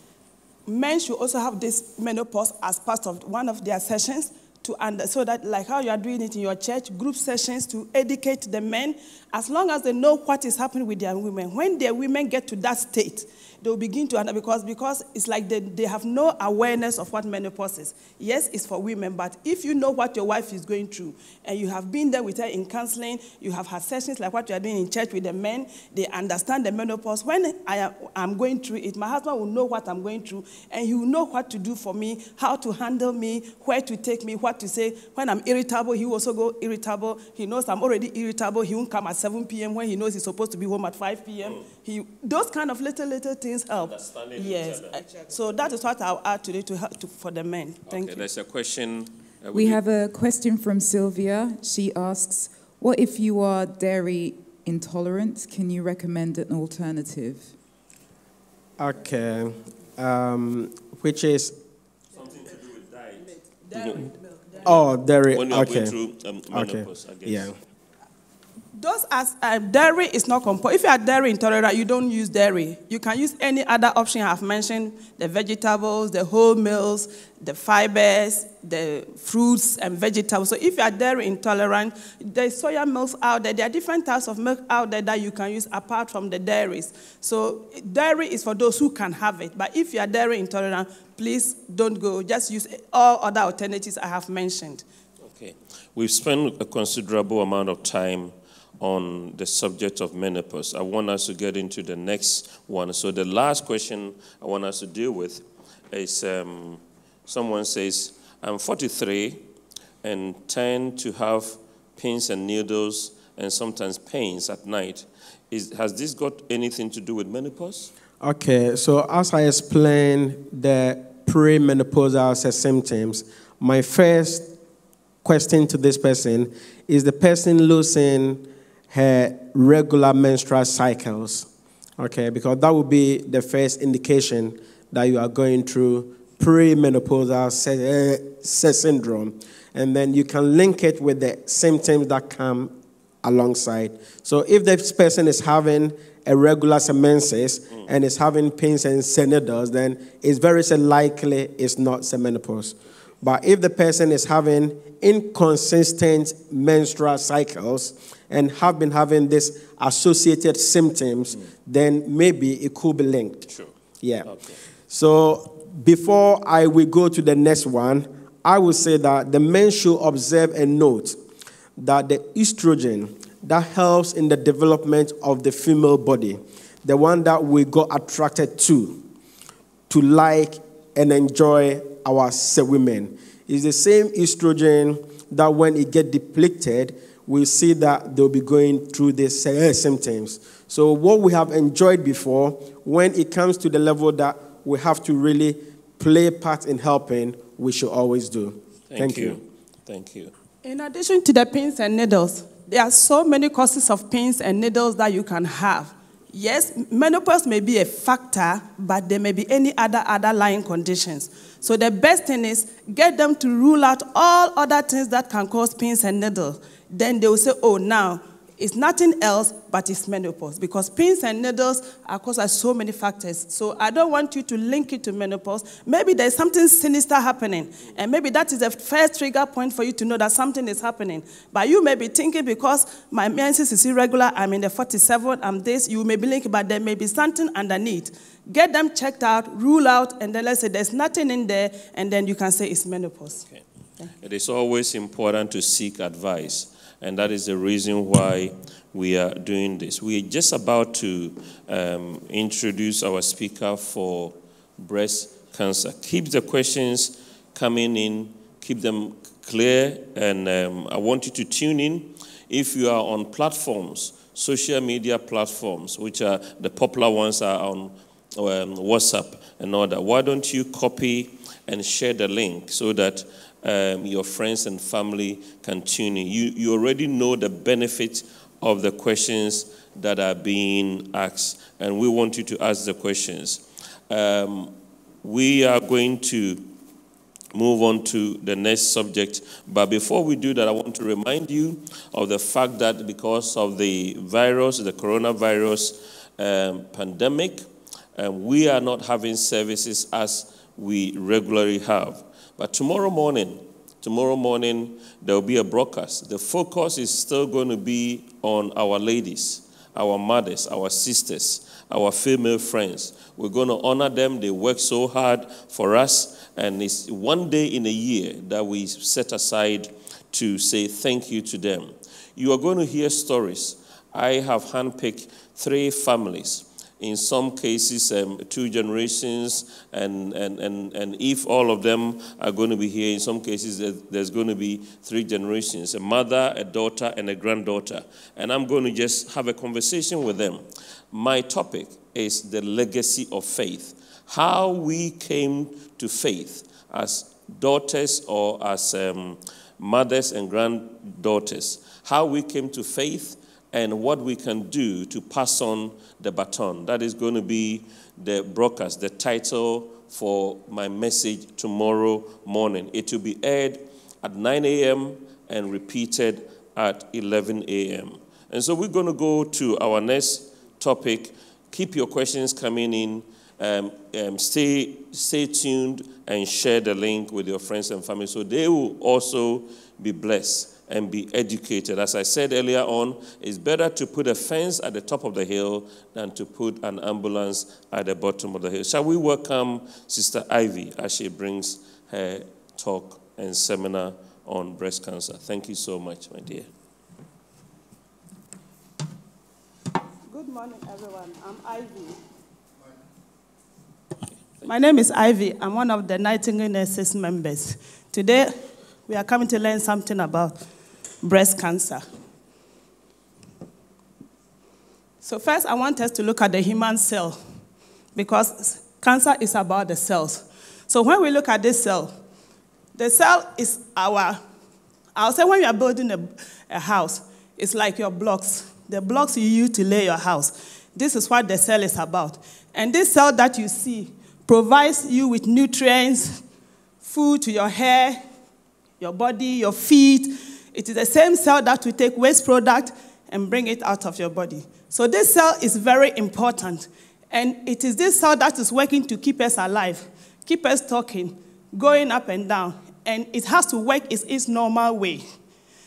men should also have this menopause as part of one of their sessions to under, so that like how you are doing it in your church group sessions to educate the men as long as they know what is happening with their women when their women get to that state they'll begin to understand because, because it's like they, they have no awareness of what menopause is. Yes, it's for women, but if you know what your wife is going through and you have been there with her in counseling, you have had sessions like what you are doing in church with the men, they understand the menopause. When I am going through it, my husband will know what I'm going through and he will know what to do for me, how to handle me, where to take me, what to say. When I'm irritable, he will also go irritable. He knows I'm already irritable. He won't come at 7 p.m. when he knows he's supposed to be home at 5 p.m. He, those kind of little, little things things help. Yes. So that is what I'll add today to help to, for the men. Thank okay, you. There's a question. Uh, we have a question from Sylvia. She asks, "What if you are dairy intolerant? Can you recommend an alternative?" Okay, um, which is something to do with diet. Dairy, milk, dairy. Oh, dairy. When you're okay. going through um, menopause, okay. Yeah. Those as uh, dairy is not compulsory. If you are dairy intolerant, you don't use dairy. You can use any other option I've mentioned: the vegetables, the whole meals, the fibers, the fruits and vegetables. So if you are dairy intolerant, there's soya milks out there. There are different types of milk out there that you can use apart from the dairies. So dairy is for those who can have it. But if you are dairy intolerant, please don't go. Just use all other alternatives I have mentioned. Okay. We've spent a considerable amount of time on the subject of menopause. I want us to get into the next one. So, the last question I want us to deal with is um, someone says, I'm 43 and tend to have pins and needles and sometimes pains at night. Is, has this got anything to do with menopause? Okay, so as I explained the premenopausal symptoms, my first question to this person is the person losing her regular menstrual cycles. Okay, because that would be the first indication that you are going through premenopausal syndrome. And then you can link it with the symptoms that come alongside. So if this person is having a regular mm. and is having pains and needles, then it's very likely it's not menopause. But if the person is having inconsistent menstrual cycles and have been having this associated symptoms, mm. then maybe it could be linked. Sure. Yeah. Okay. So before I will go to the next one, I will say that the men should observe and note that the estrogen that helps in the development of the female body, the one that we got attracted to, to like and enjoy our women, is the same estrogen that when it get depleted, we see that they'll be going through these uh, symptoms. So, what we have enjoyed before, when it comes to the level that we have to really play a part in helping, we should always do. Thank, Thank you. you. Thank you. In addition to the pins and needles, there are so many causes of pins and needles that you can have. Yes, menopause may be a factor, but there may be any other underlying conditions. So the best thing is get them to rule out all other things that can cause pins and needles. Then they will say, oh, now it's nothing else but it's menopause because pins and needles are caused by so many factors. So I don't want you to link it to menopause. Maybe there's something sinister happening, and maybe that is the first trigger point for you to know that something is happening. But you may be thinking because my menses is irregular, I'm in the 47, I'm this, you may be linking, but there may be something underneath. Get them checked out, rule out, and then let's say there's nothing in there, and then you can say it's menopause. Okay. It is always important to seek advice and that is the reason why we are doing this. We are just about to um, introduce our speaker for breast cancer. Keep the questions coming in, keep them clear, and um, I want you to tune in. If you are on platforms social media platforms, which are the popular ones are on um, WhatsApp and all that. Why don't you copy and share the link so that um, your friends and family can tune in? You, you already know the benefit of the questions that are being asked, and we want you to ask the questions. Um, we are going to move on to the next subject. But before we do that, I want to remind you of the fact that because of the virus, the coronavirus um, pandemic, um, we are not having services as we regularly have. But tomorrow morning, tomorrow morning, there will be a broadcast. The focus is still going to be on our ladies, our mothers, our sisters, our female friends. We're going to honor them. They work so hard for us. And it's one day in a year that we set aside to say thank you to them. You are going to hear stories. I have handpicked three families in some cases, um, two generations, and, and, and, and if all of them are going to be here, in some cases, there's going to be three generations a mother, a daughter, and a granddaughter. And I'm going to just have a conversation with them. My topic is the legacy of faith how we came to faith as daughters or as um, mothers and granddaughters, how we came to faith and what we can do to pass on the baton. That is going to be the broadcast, the title for my message tomorrow morning. It will be aired at 9 a.m. and repeated at 11 a.m. And so we're going to go to our next topic. Keep your questions coming in. Um, um, stay, stay tuned and share the link with your friends and family so they will also be blessed and be educated. As I said earlier on, it's better to put a fence at the top of the hill than to put an ambulance at the bottom of the hill. Shall we welcome Sister Ivy as she brings her talk and seminar on breast cancer? Thank you so much, my dear. Good morning, everyone. I'm Ivy. My name is Ivy. I'm one of the Nightingale Nurses members. Today, we are coming to learn something about breast cancer. So, first, I want us to look at the human cell because cancer is about the cells. So, when we look at this cell, the cell is our, I'll say when you are building a, a house, it's like your blocks, the blocks you use to lay your house. This is what the cell is about. And this cell that you see provides you with nutrients, food to your hair, your body, your feet, it is the same cell that will take waste product and bring it out of your body. So this cell is very important. And it is this cell that is working to keep us alive, keep us talking, going up and down. And it has to work its, its normal way.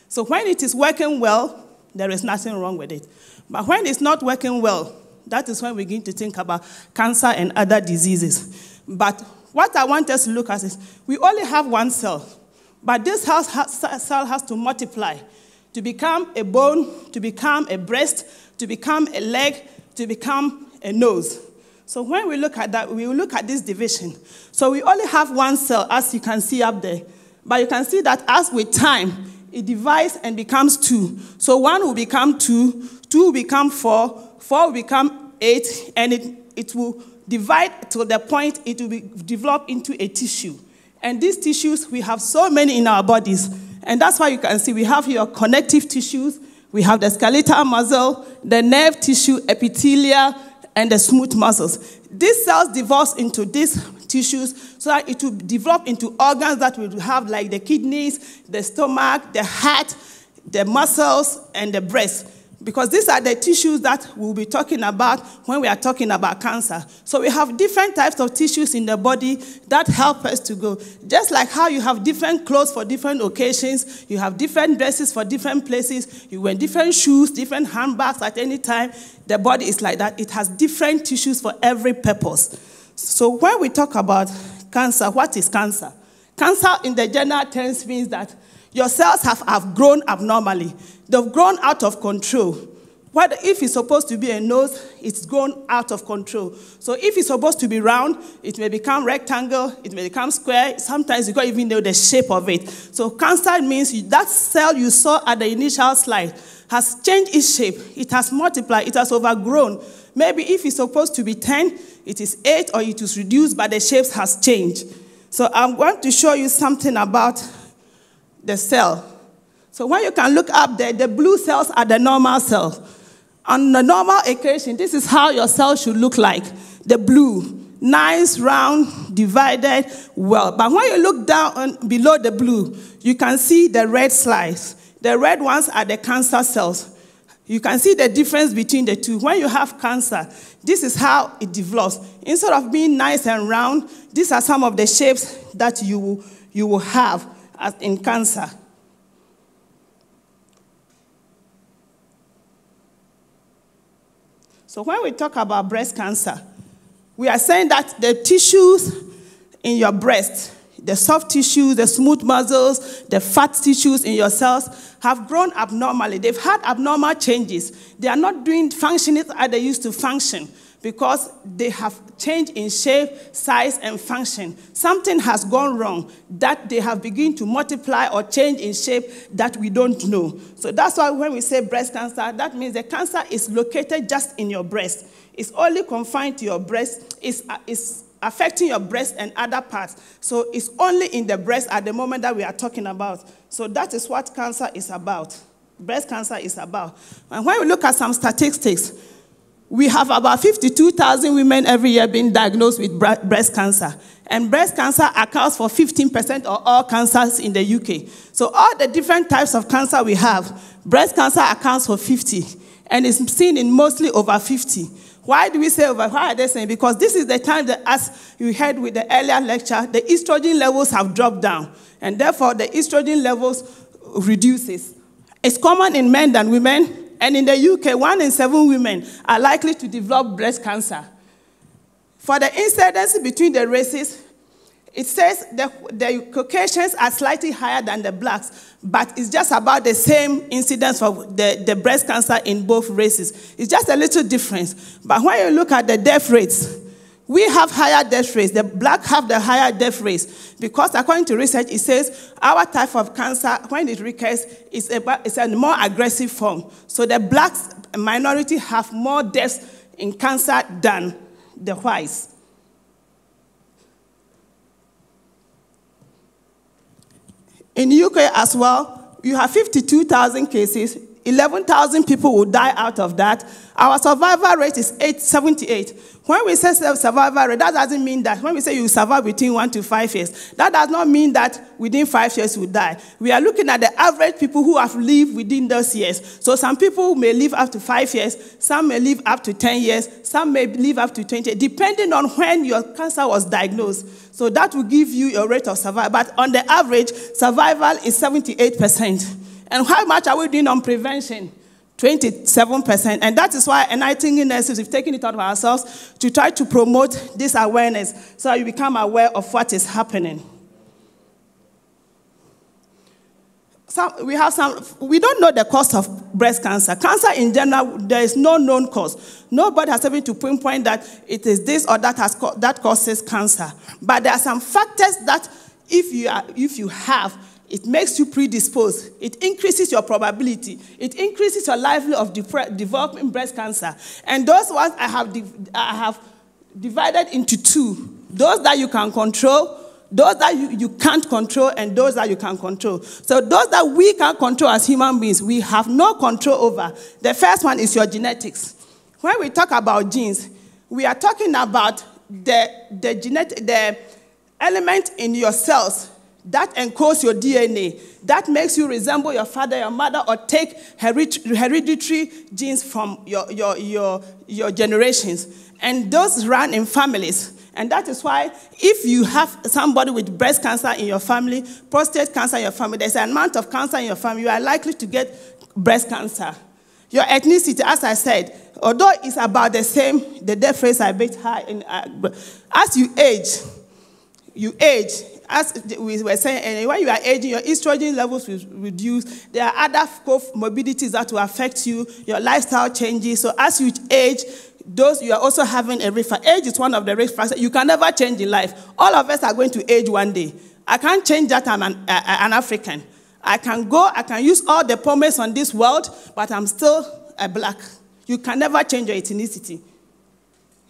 So when it is working well, there is nothing wrong with it. But when it's not working well, that is when we begin to think about cancer and other diseases. But what I want us to look at is we only have one cell. But this cell has to multiply to become a bone, to become a breast, to become a leg, to become a nose. So when we look at that, we will look at this division. So we only have one cell, as you can see up there. But you can see that as with time, it divides and becomes two. So one will become two, two will become four, four will become eight, and it, it will divide to the point it will be developed into a tissue. And these tissues, we have so many in our bodies. And that's why you can see we have your connective tissues, we have the skeletal muscle, the nerve tissue, epithelia, and the smooth muscles. These cells develop into these tissues so that it will develop into organs that we have, like the kidneys, the stomach, the heart, the muscles, and the breast because these are the tissues that we'll be talking about when we are talking about cancer. So we have different types of tissues in the body that help us to go. Just like how you have different clothes for different occasions, you have different dresses for different places, you wear different shoes, different handbags at any time. The body is like that. It has different tissues for every purpose. So when we talk about cancer, what is cancer? Cancer in the general terms means that your cells have, have grown abnormally. They've grown out of control. What if it's supposed to be a nose, it's grown out of control. So if it's supposed to be round, it may become rectangle, it may become square. Sometimes you can't even know the shape of it. So cancer means that cell you saw at the initial slide has changed its shape. It has multiplied. It has overgrown. Maybe if it's supposed to be 10, it is 8 or it is reduced, but the shapes has changed. So I'm going to show you something about the cell. So when you can look up there, the blue cells are the normal cells. On the normal equation, this is how your cell should look like. The blue nice, round, divided well. But when you look down below the blue, you can see the red slice. The red ones are the cancer cells. You can see the difference between the two. When you have cancer, this is how it develops. Instead of being nice and round, these are some of the shapes that you will, you will have in cancer. So when we talk about breast cancer, we are saying that the tissues in your breast, the soft tissues, the smooth muscles, the fat tissues in your cells have grown abnormally. They've had abnormal changes. They are not doing functioning as they used to function because they have changed in shape, size, and function. Something has gone wrong that they have begun to multiply or change in shape that we don't know. So that's why when we say breast cancer, that means the cancer is located just in your breast. It's only confined to your breast. It's, uh, it's affecting your breast and other parts. So it's only in the breast at the moment that we are talking about. So that is what cancer is about. Breast cancer is about. And when we look at some statistics, we have about 52,000 women every year being diagnosed with breast cancer. And breast cancer accounts for 15% of all cancers in the UK. So, all the different types of cancer we have, breast cancer accounts for 50, and is seen in mostly over 50. Why do we say over? Why are they saying? Because this is the time that, as you heard with the earlier lecture, the estrogen levels have dropped down, and therefore the estrogen levels reduces. It's common in men than women, and in the UK, one in seven women are likely to develop breast cancer. For the incidence between the races, it says the, the Caucasians are slightly higher than the blacks, but it's just about the same incidence for the, the breast cancer in both races. It's just a little difference. But when you look at the death rates, we have higher death rates. The black have the higher death rates because, according to research, it says our type of cancer, when it recurs, is a, is a more aggressive form. So the blacks minority have more deaths in cancer than the whites. In UK as well, you have 52,000 cases 11,000 people will die out of that. Our survival rate is 878. When we say survival rate, that doesn't mean that when we say you survive between one to five years, that does not mean that within five years you die. We are looking at the average people who have lived within those years. So some people may live up to five years, some may live up to 10 years, some may live up to 20, depending on when your cancer was diagnosed. So that will give you your rate of survival. But on the average, survival is 78%. And how much are we doing on prevention? 27%. And that is why NIT nurses have taken it out of ourselves to try to promote this awareness so you become aware of what is happening. Some, we have some, we don't know the cause of breast cancer. Cancer in general, there is no known cause. Nobody has ever to pinpoint that it is this or that has, that causes cancer. But there are some factors that if you, are, if you have, it makes you predisposed. It increases your probability. It increases your likelihood of developing breast cancer. And those ones I have, I have divided into two those that you can control, those that you, you can't control, and those that you can control. So, those that we can control as human beings, we have no control over. The first one is your genetics. When we talk about genes, we are talking about the, the, genetic, the element in your cells that encodes your DNA, that makes you resemble your father, your mother, or take hereditary genes from your, your, your, your generations. And those run in families. And that is why, if you have somebody with breast cancer in your family, prostate cancer in your family, there's an amount of cancer in your family, you are likely to get breast cancer. Your ethnicity, as I said, although it's about the same, the death rate is a bit high. In, uh, as you age, you age, as we were saying, when you are aging, your estrogen levels will reduce. There are other comorbidities that will affect you. Your lifestyle changes. So as you age, those you are also having a risk. Age is one of the risk factors. You can never change in life. All of us are going to age one day. I can't change that I'm an, uh, an African. I can go, I can use all the pomades on this world, but I'm still a black. You can never change your ethnicity.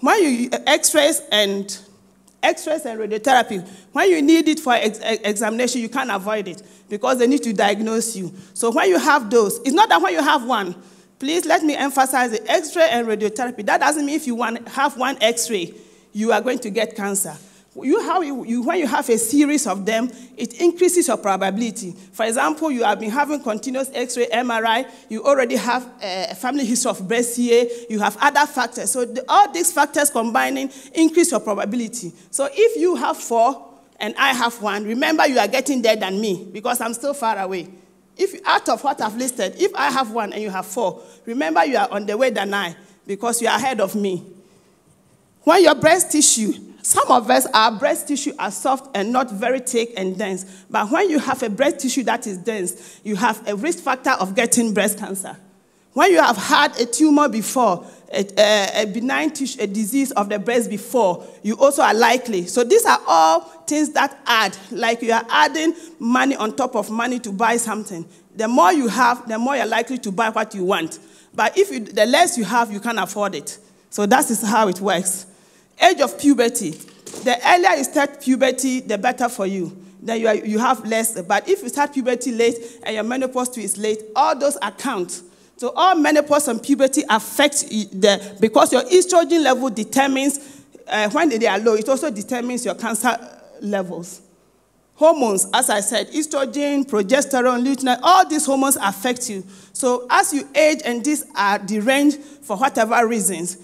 When you x-rays and x-rays and radiotherapy, when you need it for ex- examination, you can't avoid it because they need to diagnose you. So when you have those, it's not that when you have one, please let me emphasize the x-ray and radiotherapy. That doesn't mean if you want, have one x-ray, you are going to get cancer. You have, you, when you have a series of them, it increases your probability. For example, you have been having continuous X-ray, MRI, you already have eh, a family history of breast CA, you have other factors. So the, all these factors combining increase your probability. So if you have four and I have one, remember you are getting there than me because I'm still far away. If out of what I've listed, if I have one and you have four, remember you are on the way than I because you are ahead of me. When your breast tissue some of us, our breast tissue are soft and not very thick and dense. But when you have a breast tissue that is dense, you have a risk factor of getting breast cancer. When you have had a tumor before, a, a, benign tissue, a disease of the breast before, you also are likely. So these are all things that add, like you are adding money on top of money to buy something. The more you have, the more you're likely to buy what you want. But if you, the less you have, you can't afford it. So that is how it works. Age of puberty. The earlier you start puberty, the better for you. Then you, are, you have less. But if you start puberty late and your menopause too is late, all those account. So all menopause and puberty affect the because your estrogen level determines uh, when they are low. It also determines your cancer levels. Hormones, as I said, estrogen, progesterone, lutein, all these hormones affect you. So as you age and these are deranged for whatever reasons,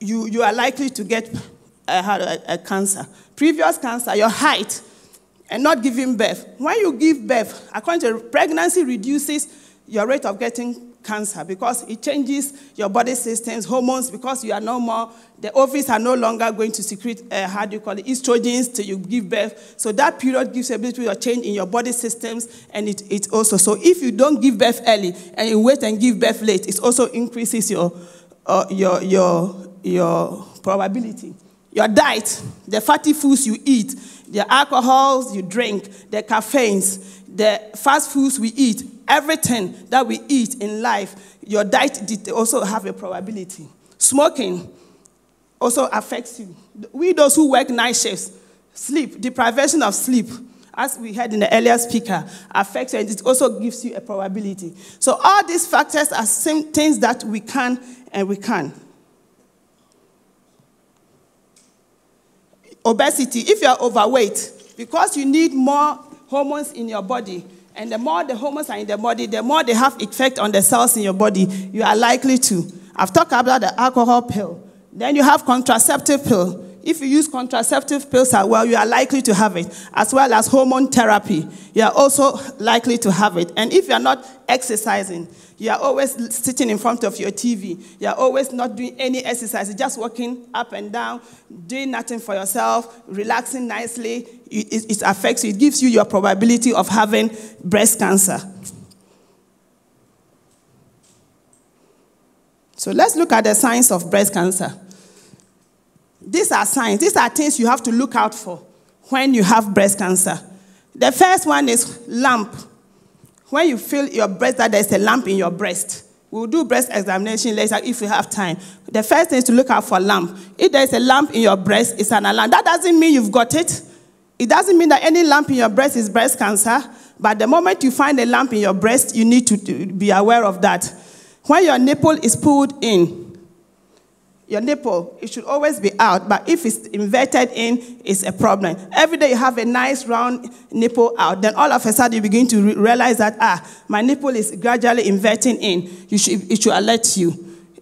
you, you are likely to get a, a, a cancer. Previous cancer, your height, and not giving birth. When you give birth, according to pregnancy reduces your rate of getting cancer because it changes your body systems, hormones, because you are no more, the ovaries are no longer going to secrete, uh, how do you call it, estrogens till you give birth. So that period gives a bit of change in your body systems and it, it also, so if you don't give birth early and you wait and give birth late, it also increases your, uh, your, your your probability. Your diet, the fatty foods you eat, the alcohols you drink, the caffeines, the fast foods we eat, everything that we eat in life, your diet also have a probability. Smoking also affects you. We, those who work night shifts, sleep, deprivation of sleep, as we heard in the earlier speaker, affects you and it also gives you a probability. So all these factors are same things that we can and we can. Obesity, if you're overweight, because you need more hormones in your body, and the more the hormones are in the body, the more they have effect on the cells in your body, you are likely to. I've talked about the alcohol pill. Then you have contraceptive pill. If you use contraceptive pills as well, you are likely to have it, as well as hormone therapy. You are also likely to have it. And if you are not exercising, you are always sitting in front of your TV. You are always not doing any exercise, just walking up and down, doing nothing for yourself, relaxing nicely. It, it, it affects you. It gives you your probability of having breast cancer. So let's look at the signs of breast cancer. These are signs, these are things you have to look out for when you have breast cancer. The first one is lump. When you feel your breast, that there's a lump in your breast. We'll do breast examination later if we have time. The first thing is to look out for a lump. If there's a lump in your breast, it's an alarm. That doesn't mean you've got it. It doesn't mean that any lump in your breast is breast cancer. But the moment you find a lump in your breast, you need to be aware of that. When your nipple is pulled in, your nipple, it should always be out, but if it's inverted in, it's a problem. Every day you have a nice round nipple out, then all of a sudden you begin to re- realize that, ah, my nipple is gradually inverting in. You should, it should alert you.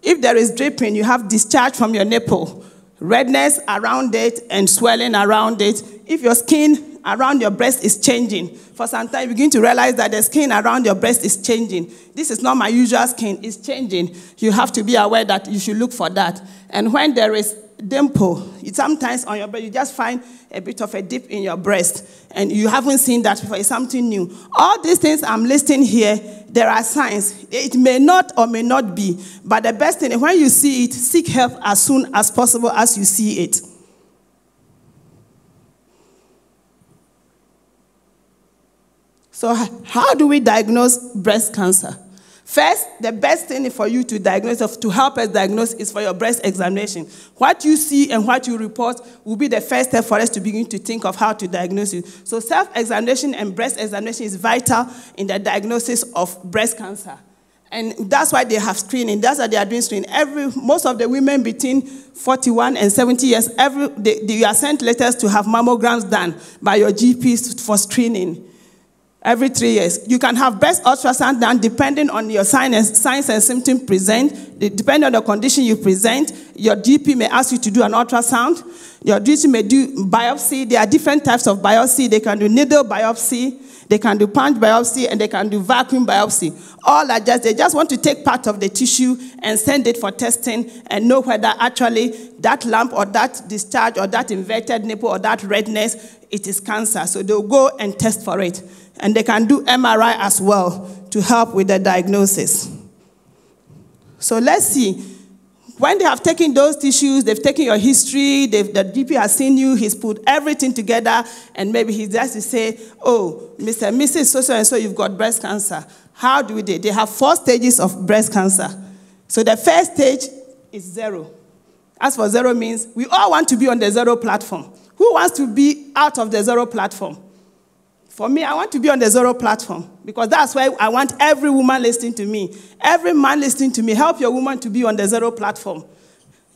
If there is dripping, you have discharge from your nipple, redness around it, and swelling around it. If your skin around your breast is changing, for some time, you begin to realize that the skin around your breast is changing. This is not my usual skin, it's changing. You have to be aware that you should look for that. And when there is dimple, sometimes on your breast, you just find a bit of a dip in your breast, and you haven't seen that before. It's something new. All these things I'm listing here, there are signs. It may not or may not be, but the best thing, is when you see it, seek help as soon as possible as you see it. So, how do we diagnose breast cancer? First, the best thing for you to diagnose, to help us diagnose, is for your breast examination. What you see and what you report will be the first step for us to begin to think of how to diagnose you. So, self examination and breast examination is vital in the diagnosis of breast cancer. And that's why they have screening. That's why they are doing screening. Every, most of the women between 41 and 70 years, every, they, they are sent letters to have mammograms done by your GPs for screening every three years. You can have breast ultrasound done depending on your signs, signs and symptoms present. Depending on the condition you present, your GP may ask you to do an ultrasound. Your GP may do biopsy. There are different types of biopsy. They can do needle biopsy. They can do punch biopsy and they can do vacuum biopsy. All are just, they just want to take part of the tissue and send it for testing and know whether actually that lump or that discharge or that inverted nipple or that redness, it is cancer. So they'll go and test for it. And they can do MRI as well to help with the diagnosis. So let's see. When they have taken those tissues, they've taken your history, the GP has seen you, he's put everything together, and maybe he just to say, Oh, Mr. and Mrs. So and so, you've got breast cancer. How do we do? it? They have four stages of breast cancer. So the first stage is zero. As for zero means, we all want to be on the zero platform. Who wants to be out of the zero platform? For me, I want to be on the zero platform because that's why I want every woman listening to me, every man listening to me, help your woman to be on the zero platform.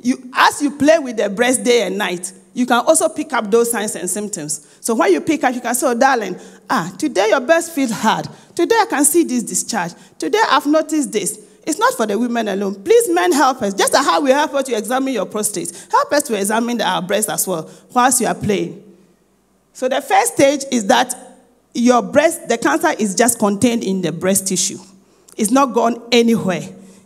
You, as you play with the breast day and night, you can also pick up those signs and symptoms. So when you pick up, you can say, oh, darling, ah, today your breast feels hard. Today I can see this discharge. Today I've noticed this. It's not for the women alone. Please, men, help us. Just how we help us to examine your prostate, help us to examine our breast as well whilst you are playing. So the first stage is that your breast, the cancer is just contained in the breast tissue. It's not gone anywhere.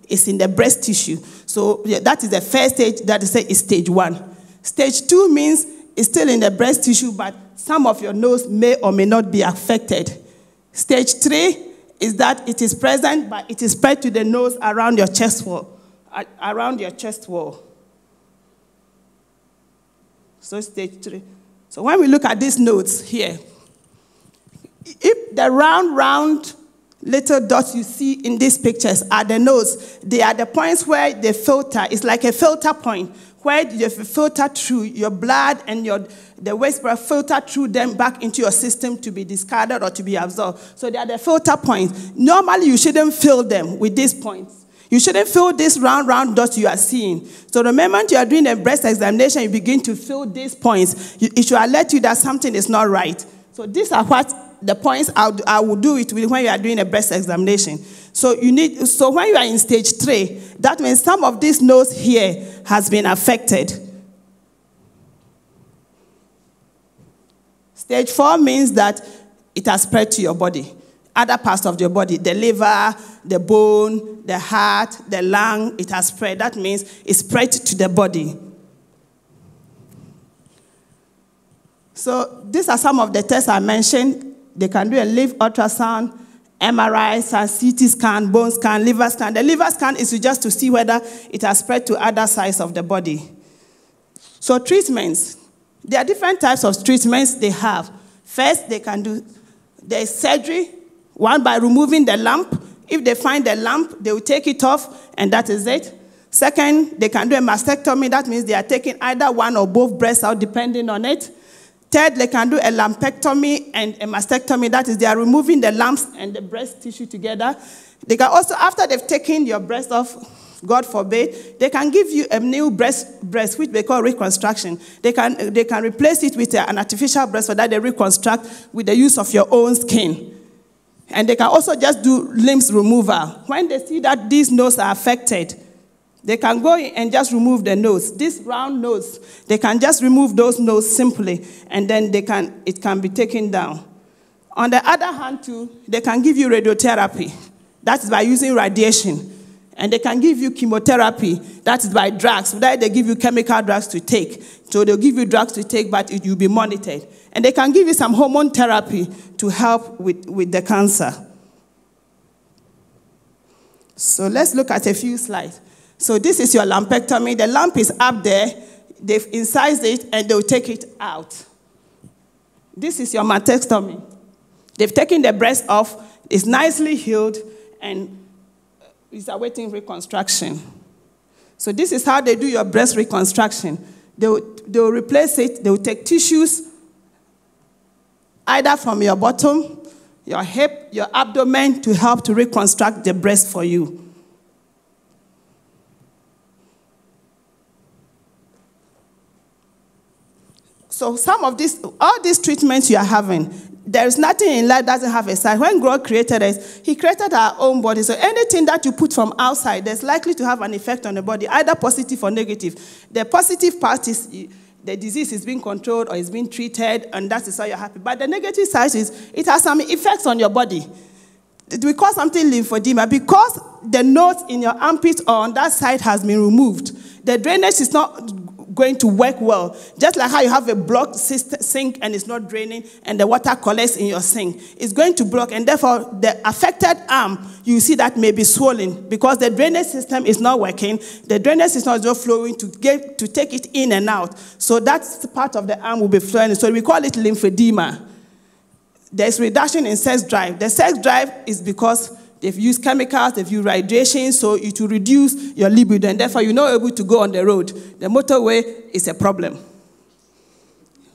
It's in the breast tissue. So yeah, that is the first stage that is, stage one. Stage two means it's still in the breast tissue, but some of your nose may or may not be affected. Stage three is that it is present, but it is spread to the nose around your chest wall, around your chest wall. So stage three. So when we look at these notes here, if the round, round little dots you see in these pictures are the nodes. they are the points where the filter is like a filter point where you filter through your blood and your the waste product filter through them back into your system to be discarded or to be absorbed. So they are the filter points. Normally you shouldn't fill them with these points. You shouldn't fill these round, round dots you are seeing. So the moment you are doing a breast examination, you begin to fill these points. It should alert you that something is not right. So these are what the points I'll, I will do it when you are doing a breast examination. So you need, so when you are in stage three, that means some of this nose here has been affected. Stage four means that it has spread to your body, other parts of your body, the liver, the bone, the heart, the lung, it has spread. That means it spread to the body. So these are some of the tests I mentioned they can do a live ultrasound, MRI, CT scan, bone scan, liver scan. The liver scan is just to see whether it has spread to other sides of the body. So treatments. There are different types of treatments they have. First, they can do the surgery, one by removing the lump. If they find the lump, they will take it off, and that is it. Second, they can do a mastectomy. That means they are taking either one or both breasts out, depending on it. Third, they can do a lumpectomy and a mastectomy. That is, they are removing the lumps and the breast tissue together. They can also, after they've taken your breast off, God forbid, they can give you a new breast, breast which they call reconstruction. They can, they can replace it with an artificial breast so that they reconstruct with the use of your own skin. And they can also just do limbs removal. When they see that these nodes are affected, they can go and just remove the nose. This round nose, they can just remove those nose simply, and then they can, it can be taken down. On the other hand, too, they can give you radiotherapy. That is by using radiation. And they can give you chemotherapy. That is by drugs. That they give you chemical drugs to take. So they'll give you drugs to take, but it will be monitored. And they can give you some hormone therapy to help with, with the cancer. So let's look at a few slides. So this is your lumpectomy. The lump is up there. They've incised it and they'll take it out. This is your mastectomy. They've taken the breast off, it's nicely healed, and uh, is awaiting reconstruction. So this is how they do your breast reconstruction. They will, they will replace it, they will take tissues, either from your bottom, your hip, your abdomen, to help to reconstruct the breast for you. So some of these, all these treatments you are having, there is nothing in life that doesn't have a side. When God created us, He created our own body. So anything that you put from outside, there's likely to have an effect on the body, either positive or negative. The positive part is the disease is being controlled or is being treated, and that is why you're happy. But the negative side is it has some effects on your body. We call something lymphedema because the node in your armpit or on that side has been removed. The drainage is not going to work well. Just like how you have a blocked sink and it's not draining and the water collects in your sink. It's going to block and therefore the affected arm, you see that may be swollen because the drainage system is not working. The drainage system is not flowing to get to take it in and out. So that's part of the arm will be flowing. So we call it lymphedema. There's reduction in sex drive. The sex drive is because They've used chemicals, they've used radiation, so it will reduce your libido, and therefore you're not able to go on the road. The motorway is a problem.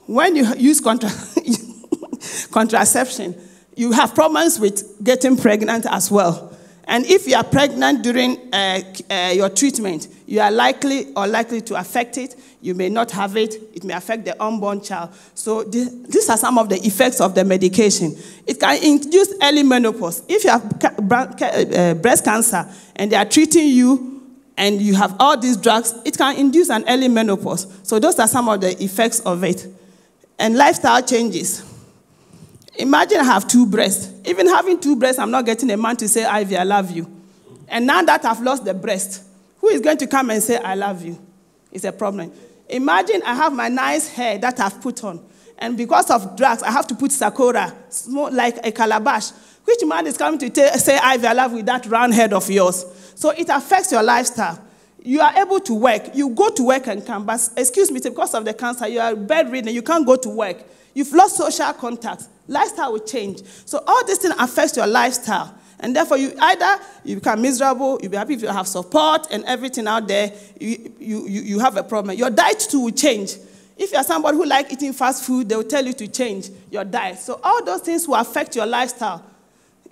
When you use contra- (laughs) contraception, you have problems with getting pregnant as well. And if you are pregnant during uh, uh, your treatment, you are likely or likely to affect it. You may not have it. It may affect the unborn child. So these are some of the effects of the medication. It can induce early menopause. If you have uh, breast cancer and they are treating you and you have all these drugs, it can induce an early menopause. So those are some of the effects of it. And lifestyle changes. Imagine I have two breasts. Even having two breasts, I'm not getting a man to say, Ivy, I love you. And now that I've lost the breast, who is going to come and say, I love you? It's a problem. Imagine I have my nice hair that I've put on. And because of drugs, I have to put sakura, like a calabash. Which man is coming to t- say, I love with that round head of yours? So it affects your lifestyle. You are able to work. You go to work and come, but excuse me, because of the cancer, you are bedridden, you can't go to work. You've lost social contacts. Lifestyle will change. So all these things affect your lifestyle. And therefore, you either you become miserable, you'll be happy if you have support and everything out there, you, you, you have a problem. Your diet too will change. If you're somebody who like eating fast food, they will tell you to change your diet. So all those things will affect your lifestyle.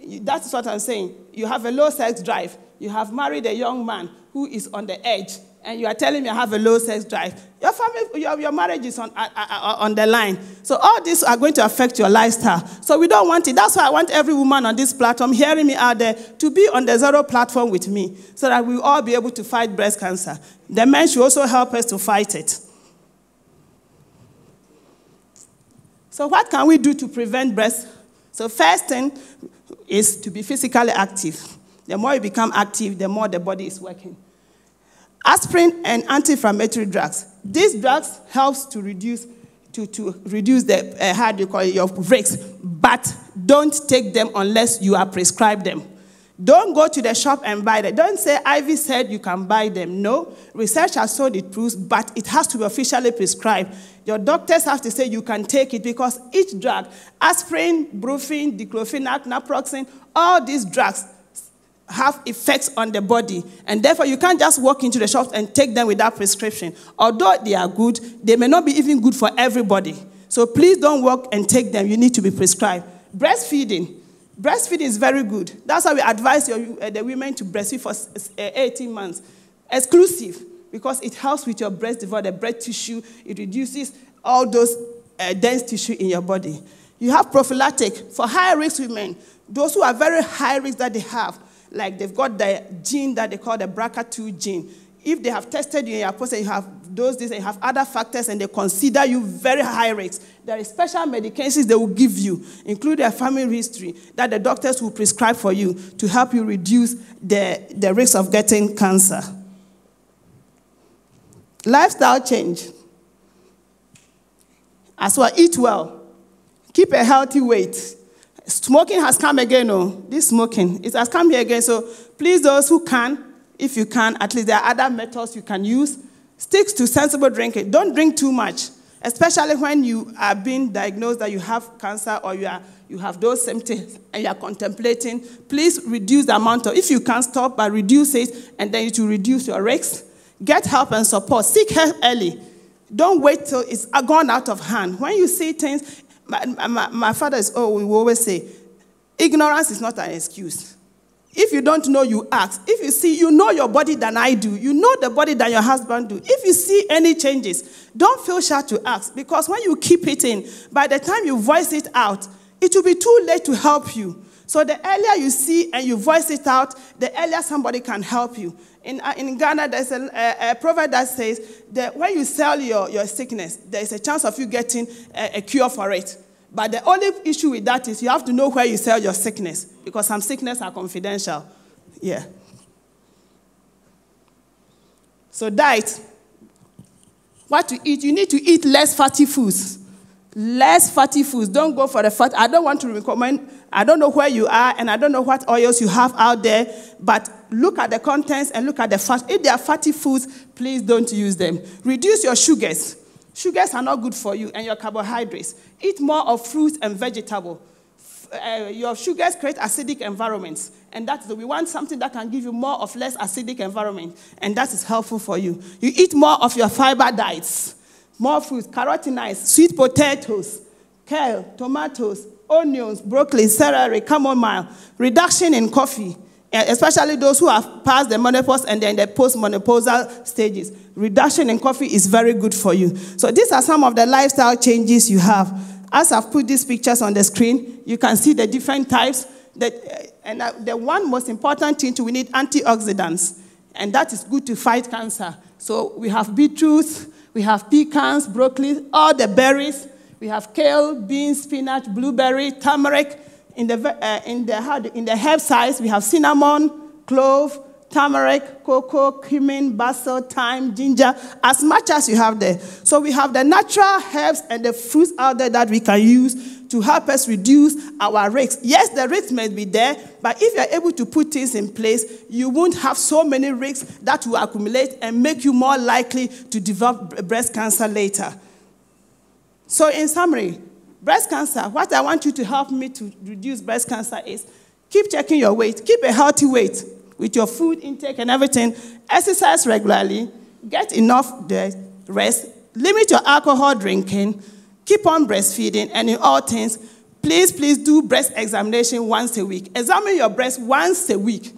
That's what I'm saying. You have a low sex drive. You have married a young man who is on the edge and you are telling me I have a low sex drive, your family, your, your marriage is on, uh, uh, uh, on the line. So all these are going to affect your lifestyle. So we don't want it. That's why I want every woman on this platform hearing me out there to be on the zero platform with me so that we'll all be able to fight breast cancer. The men should also help us to fight it. So what can we do to prevent breast? So first thing is to be physically active. The more you become active, the more the body is working. Aspirin and anti-inflammatory drugs. These drugs helps to reduce to, to reduce the uh, how do you call it, your risks, but don't take them unless you are prescribed them. Don't go to the shop and buy them. Don't say Ivy said you can buy them. No, research has shown it proves, but it has to be officially prescribed. Your doctors have to say you can take it because each drug, aspirin, brufen, diclofenac, naproxen, all these drugs have effects on the body. And therefore, you can't just walk into the shops and take them without prescription. Although they are good, they may not be even good for everybody. So please don't walk and take them. You need to be prescribed. Breastfeeding. Breastfeeding is very good. That's why we advise your, uh, the women to breastfeed for uh, 18 months. Exclusive, because it helps with your breast development, the breast tissue. It reduces all those uh, dense tissue in your body. You have prophylactic for high risk women, those who are very high risk that they have like they've got the gene that they call the BRCA2 gene. If they have tested you in your person, you have those days and you have other factors and they consider you very high risk, there is special medications they will give you, including a family history, that the doctors will prescribe for you to help you reduce the, the risk of getting cancer. Lifestyle change. As well, eat well. Keep a healthy weight. Smoking has come again, oh, this smoking, it has come here again. So please, those who can, if you can, at least there are other methods you can use. Stick to sensible drinking. Don't drink too much, especially when you are being diagnosed that you have cancer or you, are, you have those symptoms and you are contemplating, please reduce the amount of, if you can stop, but reduce it, and then it will reduce your risks. Get help and support. Seek help early. Don't wait till it's gone out of hand. When you see things, my, my, my father is, oh, we always say, ignorance is not an excuse. If you don't know, you ask. If you see, you know your body than I do. You know the body than your husband do. If you see any changes, don't feel shy to ask because when you keep it in, by the time you voice it out, it will be too late to help you. So the earlier you see and you voice it out, the earlier somebody can help you. In, uh, in Ghana, there's a, a, proverb that says that when you sell your, your sickness, there's a chance of you getting a, a cure for it. But the only issue with that is you have to know where you sell your sickness because some sickness are confidential. Yeah. So diet. What to eat? You need to eat less fatty foods. Less fatty foods. Don't go for the fat. I don't want to recommend. I don't know where you are and I don't know what oils you have out there, but look at the contents and look at the fat. If they are fatty foods, please don't use them. Reduce your sugars. Sugars are not good for you and your carbohydrates. Eat more of fruits and vegetable. Uh, your sugars create acidic environments, and that's we want something that can give you more of less acidic environment, and that is helpful for you. You eat more of your fiber diets, more fruits, carotenoids, sweet potatoes, kale, tomatoes, onions, broccoli, celery, chamomile. Reduction in coffee, especially those who have passed the menopause and then the post-menopausal stages. Reduction in coffee is very good for you. So these are some of the lifestyle changes you have. As I've put these pictures on the screen, you can see the different types. That, uh, and uh, the one most important thing to we need antioxidants, and that is good to fight cancer. So we have beetroot, we have pecans, broccoli, all the berries. We have kale, beans, spinach, blueberry, turmeric, in the, uh, in the, in the herb size, we have cinnamon, clove, turmeric, cocoa, cumin, basil, thyme, ginger, as much as you have there. So we have the natural herbs and the fruits out there that we can use to help us reduce our risks. Yes, the risks may be there, but if you're able to put things in place, you won't have so many risks that will accumulate and make you more likely to develop breast cancer later. So, in summary, breast cancer, what I want you to help me to reduce breast cancer is keep checking your weight, keep a healthy weight with your food intake and everything, exercise regularly, get enough rest, limit your alcohol drinking, keep on breastfeeding, and in all things, please, please do breast examination once a week. Examine your breast once a week.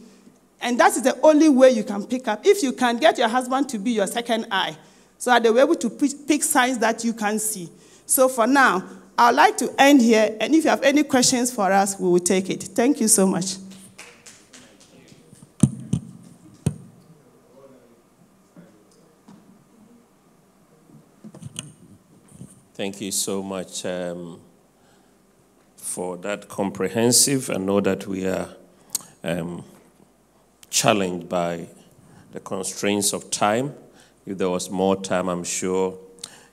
And that is the only way you can pick up. If you can get your husband to be your second eye, so that they will able to pick signs that you can see. So for now, I'd like to end here, and if you have any questions for us, we will take it. Thank you so much. Thank you so much um, for that comprehensive. I know that we are um, challenged by the constraints of time. If there was more time, I'm sure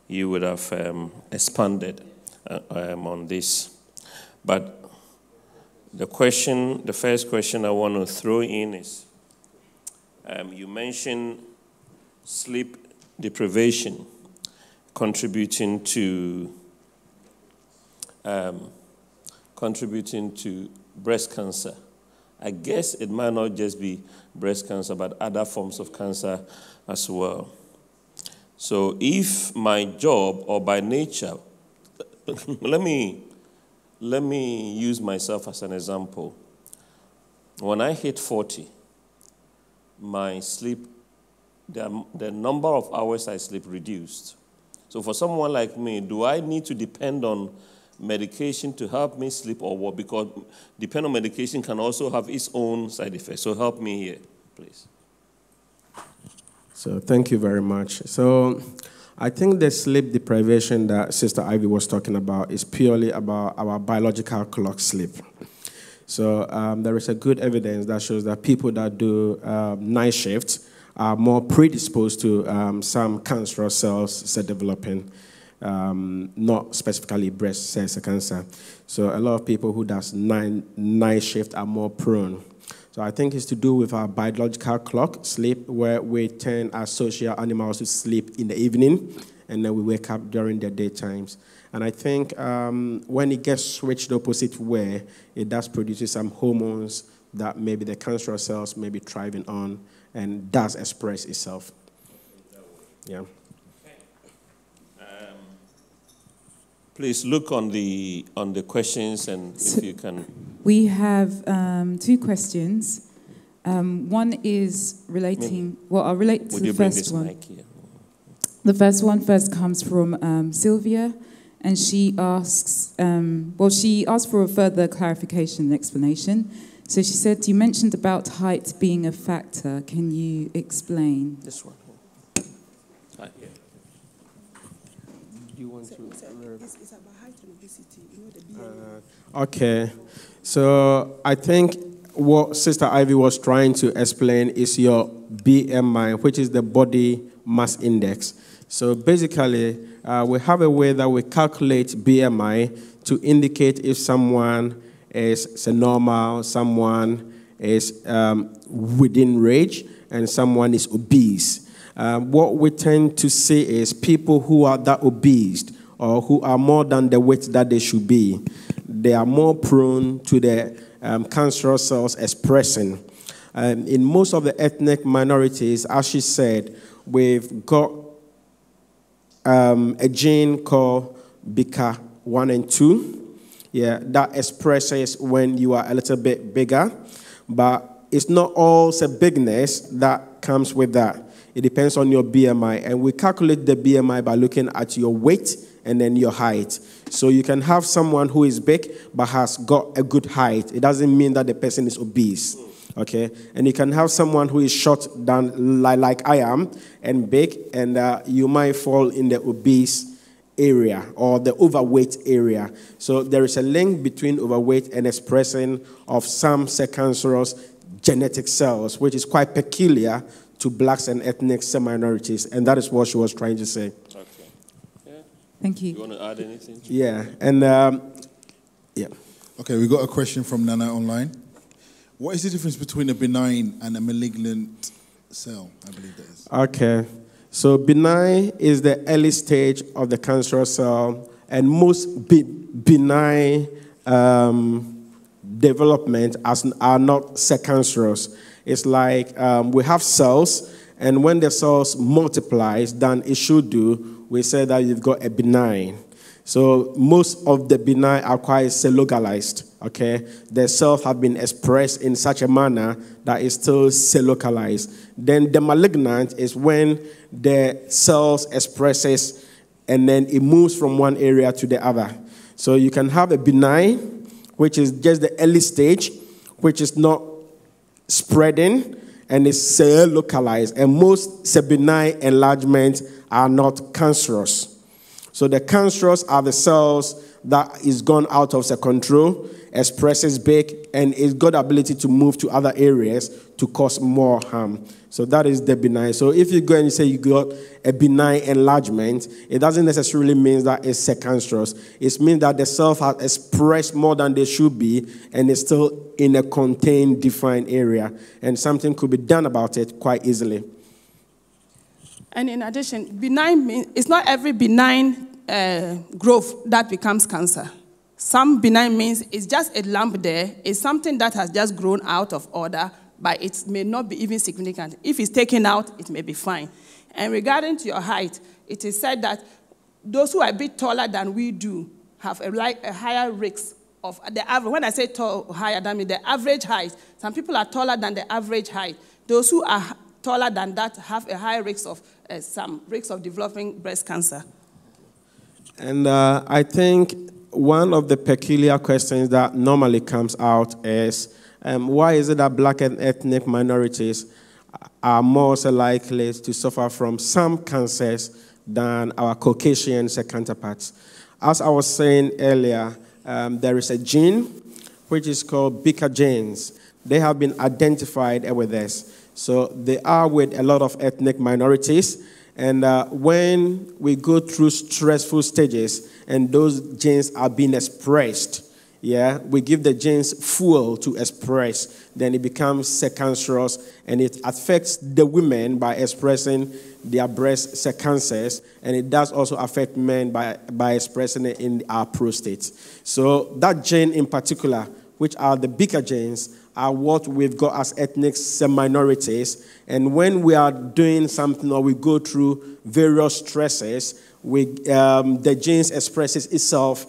you would have um, expanded uh, um, on this. But the question, the first question I want to throw in is um, you mentioned sleep deprivation contributing to um, contributing to breast cancer. I guess it might not just be breast cancer, but other forms of cancer as well. So, if my job or by nature (laughs) let me let me use myself as an example. When I hit 40, my sleep, the, the number of hours I sleep reduced. So for someone like me, do I need to depend on medication to help me sleep or what? Because depend on medication can also have its own side effects. So help me here, please. So thank you very much. So I think the sleep deprivation that Sister Ivy was talking about is purely about our biological clock sleep. So um, there is a good evidence that shows that people that do um, night shifts are more predisposed to um, some cancerous cells cell developing, um, not specifically breast cell cancer. So a lot of people who does night, night shift are more prone. So I think it's to do with our biological clock, sleep, where we tend our social animals to sleep in the evening and then we wake up during the daytimes. And I think um, when it gets switched opposite way, it does produce some hormones that maybe the cancerous cells may be thriving on and does express itself. Yeah. Please look on the on the questions and if you can. We have um, two questions. Um, one is relating. Well, I'll relate to Would the you bring first this one. mic here? The first one first comes from um, Sylvia, and she asks, um, well, she asked for a further clarification and explanation. So she said, You mentioned about height being a factor. Can you explain? This one. Here. You want to? It's, about height and obesity, you know, the Okay, so I think what Sister Ivy was trying to explain is your BMI, which is the body mass index. So basically, uh, we have a way that we calculate BMI to indicate if someone is say, normal, someone is um, within range, and someone is obese. Uh, what we tend to see is people who are that obese or who are more than the weight that they should be, they are more prone to the um, cancerous cells expressing. Um, in most of the ethnic minorities, as she said, we've got um, a gene called BRCA1 and 2. Yeah, that expresses when you are a little bit bigger, but it's not all the bigness that comes with that. It depends on your BMI, and we calculate the BMI by looking at your weight and then your height. So you can have someone who is big but has got a good height. It doesn't mean that the person is obese. Okay, and you can have someone who is short than like, like I am and big, and uh, you might fall in the obese area or the overweight area. So there is a link between overweight and expression of some cancerous genetic cells, which is quite peculiar to blacks and ethnic minorities, and that is what she was trying to say. Okay. Yeah. Thank You you. want to add anything? Yeah, and um, yeah. Okay, we got a question from Nana online. What is the difference between a benign and a malignant cell? I believe that is. Okay. So benign is the early stage of the cancerous cell, and most be- benign um, development as, are not cancerous. It's like um, we have cells, and when the cells multiplies than it should do, we say that you've got a benign. So most of the benign are quite localized. Okay, the cells have been expressed in such a manner that is still localized. Then the malignant is when the cells expresses and then it moves from one area to the other. So you can have a benign, which is just the early stage, which is not spreading and is cell localized. And most benign enlargements are not cancerous. So the cancerous are the cells that is gone out of the control, expresses big, and it's got ability to move to other areas to cause more harm. So that is the benign. So if you go and you say you got a benign enlargement, it doesn't necessarily mean that it's cancerous. It means that the cell has expressed more than they should be, and it's still in a contained, defined area, and something could be done about it quite easily. And in addition, benign means it's not every benign uh, growth that becomes cancer. Some benign means it's just a lump there, it's something that has just grown out of order, but it may not be even significant. If it's taken out, it may be fine. And regarding to your height, it is said that those who are a bit taller than we do have a, like, a higher risk of the average. When I say tall, higher, that means the average height. Some people are taller than the average height. Those who are taller than that have a high risk of uh, some risk of developing breast cancer. And uh, I think one of the peculiar questions that normally comes out is um, why is it that black and ethnic minorities are more likely to suffer from some cancers than our Caucasian counterparts? As I was saying earlier, um, there is a gene which is called BRCA genes. They have been identified with this. So they are with a lot of ethnic minorities. And uh, when we go through stressful stages and those genes are being expressed, yeah, we give the genes fuel to express, then it becomes secancerous and it affects the women by expressing their breast secancers, and it does also affect men by, by expressing it in our prostate. So, that gene in particular, which are the bigger genes, are what we've got as ethnic minorities. And when we are doing something or we go through various stresses, we, um, the genes expresses itself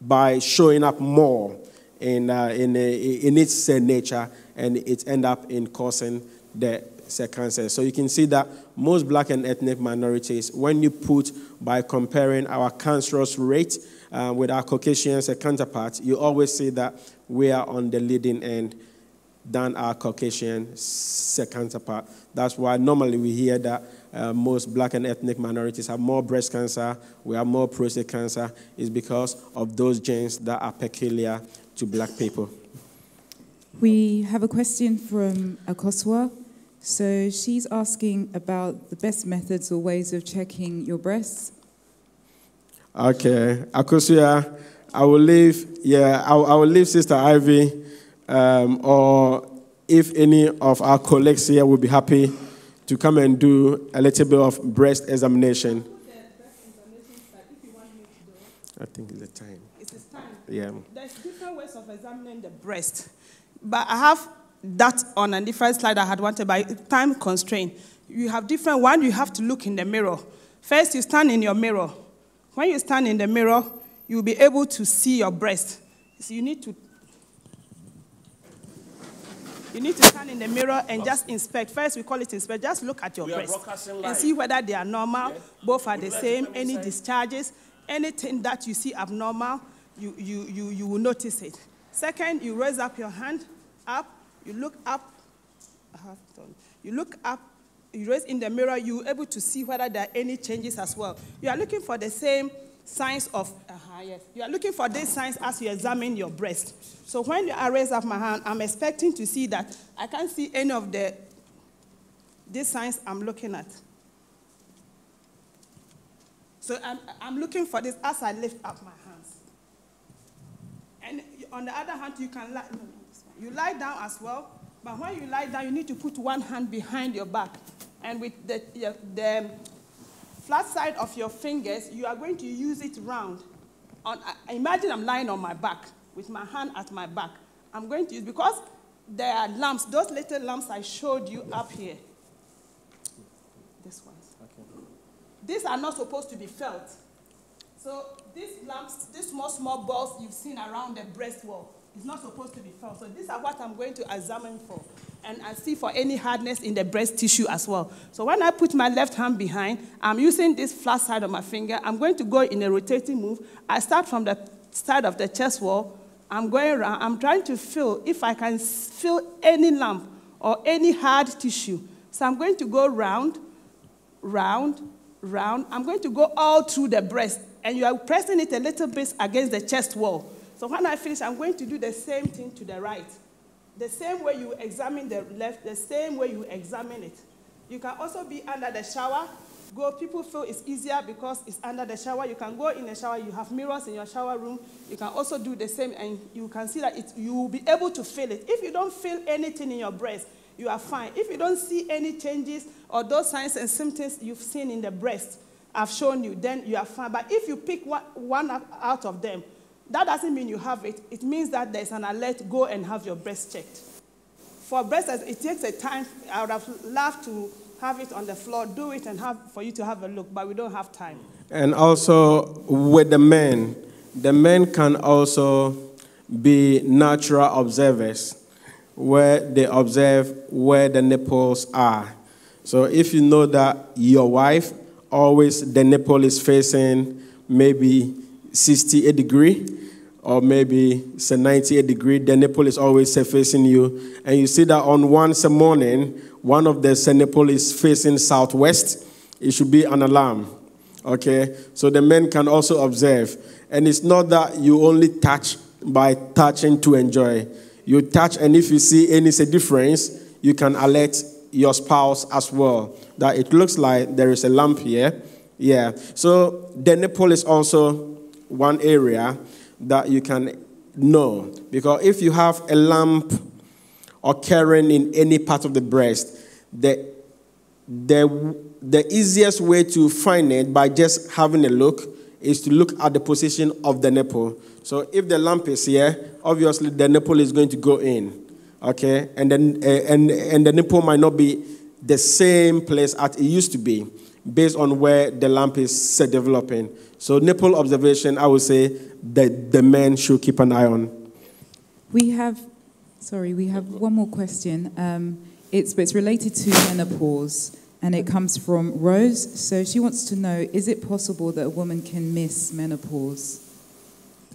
by showing up more in, uh, in, in its uh, nature and it end up in causing the cancer. So you can see that most black and ethnic minorities, when you put by comparing our cancerous rate uh, with our Caucasian counterparts, you always see that we are on the leading end than our Caucasian counterpart. That's why normally we hear that uh, most black and ethnic minorities have more breast cancer, we have more prostate cancer, is because of those genes that are peculiar to black people. We have a question from Akosua. So she's asking about the best methods or ways of checking your breasts. Okay, Akosua, I will leave. Yeah, I will, I will leave Sister Ivy, um, or if any of our colleagues here will be happy to come and do a little bit of breast examination. I think it's the time. It's time. Yeah. There's different ways of examining the breast. But I have that on a different slide I had wanted by time constraint. You have different one, you have to look in the mirror. First, you stand in your mirror. When you stand in the mirror, you'll be able to see your breast. So you need to you need to stand in the mirror and just inspect. First, we call it inspect. Just look at your We breast and see whether they are normal. Yeah. Both are the Would to same. Any inside? discharges, anything that you see abnormal, you, you, you, you will notice it. Second, you raise up your hand up. You look up. I have it. You look up. You raise in the mirror. You're able to see whether there are any changes as well. You are looking for the same signs of. Uh-huh, yes. You are looking for these signs as you examine your breast. So when I raise up my hand, I'm expecting to see that I can't see any of the these signs I'm looking at. So I'm, I'm looking for this as I lift up my hands. And on the other hand, you can lie, no, you lie down as well. But when you lie down, you need to put one hand behind your back. And with the, the flat side of your fingers, you are going to use it round. On, I- imagine I'm lying on my back with my hand at my back. I'm going to use, because there are lumps, those little lumps I showed you up here. This ones. These are not supposed to be felt. So these lumps, these small, small balls you've seen around the breast wall, is not supposed to be felt. So these are what I'm going to examine for. And I see for any hardness in the breast tissue as well. So when I put my left hand behind, I'm using this flat side of my finger. I'm going to go in a rotating move. I start from the side of the chest wall. I'm going around. I'm trying to feel if I can feel any lump or any hard tissue. So I'm going to go round, round, round. I'm going to go all through the breast, and you are pressing it a little bit against the chest wall. So when I finish, I'm going to do the same thing to the right. The same way you examine the left, the same way you examine it. You can also be under the shower. Go, people feel it's easier because it's under the shower. You can go in the shower, you have mirrors in your shower room. You can also do the same, and you can see that it, you will be able to feel it. If you don't feel anything in your breast, you are fine. If you don't see any changes or those signs and symptoms you've seen in the breast, I've shown you, then you are fine. But if you pick one, one out of them, that doesn't mean you have it. It means that there's an alert, go and have your breast checked. For breast, it takes a time. I would have loved to have it on the floor, do it, and have, for you to have a look, but we don't have time. And also with the men, the men can also be natural observers where they observe where the nipples are. So if you know that your wife always the nipple is facing maybe 68 degree or maybe it's a 98 degree, the nipple is always facing you, and you see that on one morning, one of the nipple is facing southwest, it should be an alarm. Okay, so the men can also observe, and it's not that you only touch by touching to enjoy. You touch, and if you see any difference, you can alert your spouse as well that it looks like there is a lump here. Yeah, so the nipple is also one area that you can know. because if you have a lump occurring in any part of the breast, the, the, the easiest way to find it by just having a look is to look at the position of the nipple. So if the lump is here, obviously the nipple is going to go in, okay, and then uh, and and the nipple might not be the same place as it used to be, based on where the lump is developing. So nipple observation, I would say that the men should keep an eye on. We have, sorry, we have one more question. Um, it's, it's related to menopause and it comes from Rose. So she wants to know is it possible that a woman can miss menopause?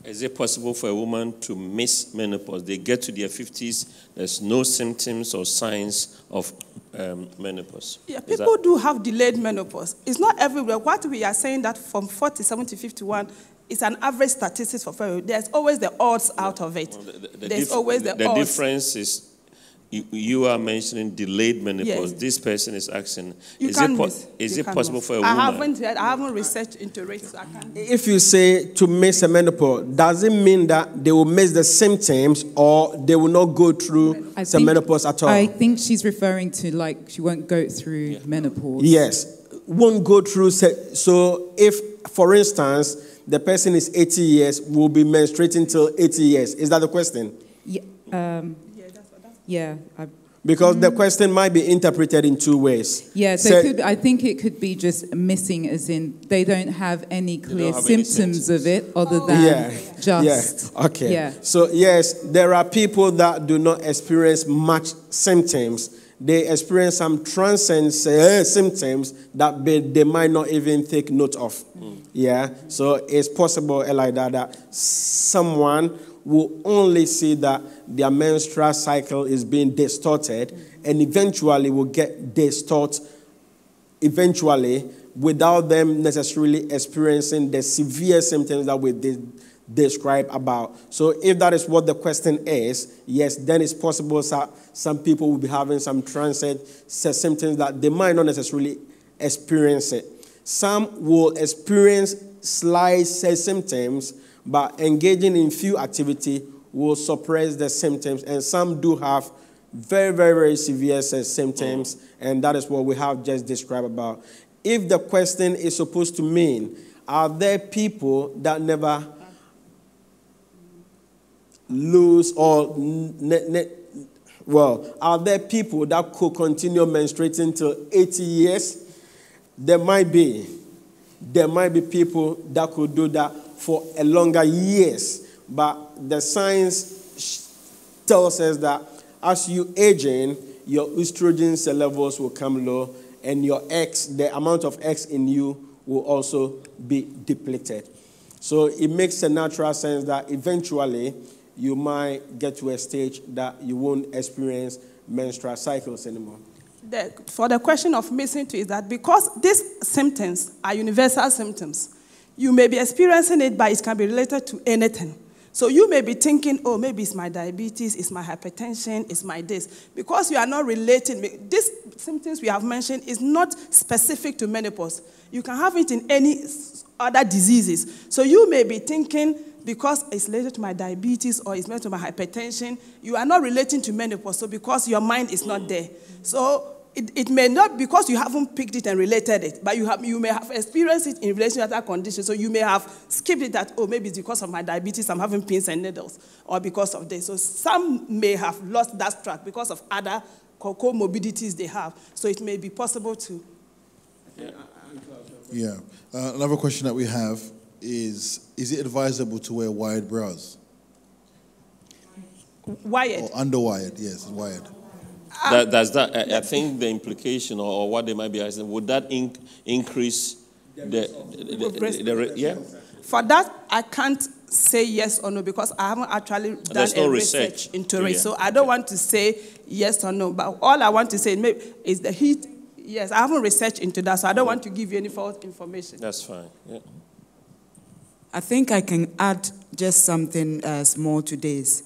Is it possible for a woman to miss menopause? They get to their 50s, there's no symptoms or signs of um, menopause. Yeah, people that... do have delayed menopause. It's not everywhere. What we are saying that from 47 to 51 is an average statistics for everyone. There's always the odds out of it. Well, the, the There's always the, the odds. difference is you, you, are mentioning delayed menopause. Yes. This person is asking, you is, it, po- is it possible for a woman? I haven't, I haven't researched into it, so I can't. If you say to miss a menopause, does it mean that they will miss the symptoms or they will not go through I the menopause at all? I think she's referring to like she won't go through yeah. menopause. Yes, won't go through. So if, for instance, the person is 80 years, will be menstruating till 80 years. Is that the question? Yeah. Um, yeah. I, because mm. the question might be interpreted in two ways. Yeah, so, so could, I think it could be just missing, as in they don't have any clear have symptoms, any symptoms, of it other than yeah. just. Yeah. Okay. Yeah. So, yes, there are people that do not experience much symptoms. They experience some transient uh, symptoms that they, they might not even take note of. Mm. Yeah. So, it's possible like that, that someone will only see that their menstrual cycle is being distorted and eventually will get distorted eventually without them necessarily experiencing the severe symptoms that we did describe about. So if that is what the question is, yes, then it's possible that some people will be having some transient symptoms that they might not necessarily experience it. Some will experience slight symptoms but engaging in few activity will suppress the symptoms, and some do have very, very, very severe symptoms, and that is what we have just described about. If the question is supposed to mean, are there people that never lose or ne- ne- well, are there people that could continue menstruating till 80 years? There might be. There might be people that could do that for a longer years. But the science tells us that as you aging, your estrogen levels will come low, and your X, the amount of X in you, will also be depleted. So it makes a natural sense that eventually you might get to a stage that you won't experience menstrual cycles anymore. The, for the question of missing is that because these symptoms are universal symptoms, you may be experiencing it, but it can be related to anything. So you may be thinking, oh, maybe it's my diabetes, it's my hypertension, it's my this. Because you are not relating, these symptoms we have mentioned is not specific to menopause. You can have it in any other diseases. So you may be thinking, because it's related to my diabetes or it's related to my hypertension, you are not relating to menopause. So because your mind is not there. So it, it may not because you haven't picked it and related it, but you, have, you may have experienced it in relation to other conditions. So you may have skipped it that, oh, maybe it's because of my diabetes, I'm having pins and needles, or because of this. So some may have lost that track because of other comorbidities they have. So it may be possible to. Yeah. yeah. Uh, another question that we have is Is it advisable to wear wired bras? Wired? Or underwired, yes, wired. That, does that, I, I, think the implication or, or, what they might be asking, would that inc- increase the, the, the, the, yeah? For that, I can't say yes or no because I haven't actually done There's no research, research into it. Yeah. So I don't want to say yes or no. But all I want to say is the heat. Yes, I haven't researched into that, so I don't want to give you any false information. That's fine. Yeah. I think I can add just something uh, small to this.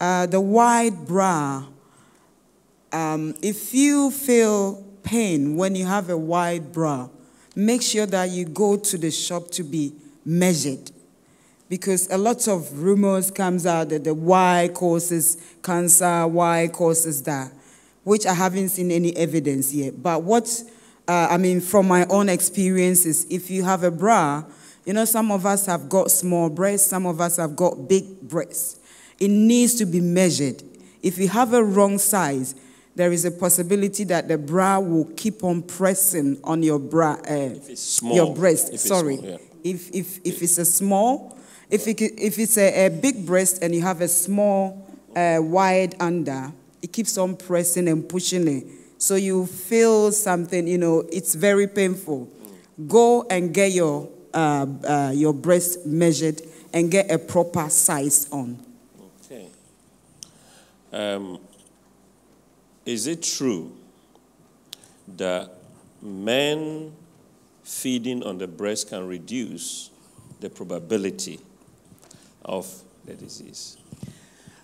Uh, the wide bra um, if you feel pain when you have a wide bra, make sure that you go to the shop to be measured. because a lot of rumors comes out that the why causes cancer, why causes that, which I haven't seen any evidence yet. But what, uh, I mean, from my own experiences, if you have a bra, you know, some of us have got small breasts, some of us have got big breasts. It needs to be measured. If you have a wrong size, there is a possibility that the bra will keep on pressing on your bra, uh, small. your breast. Sorry, small, yeah. if if if it's a small, if it, if it's a, a big breast and you have a small, uh, wide under, it keeps on pressing and pushing it. So you feel something. You know, it's very painful. Go and get your uh, uh, your breast measured and get a proper size on. Okay. Um, is it true that men feeding on the breast can reduce the probability of the disease?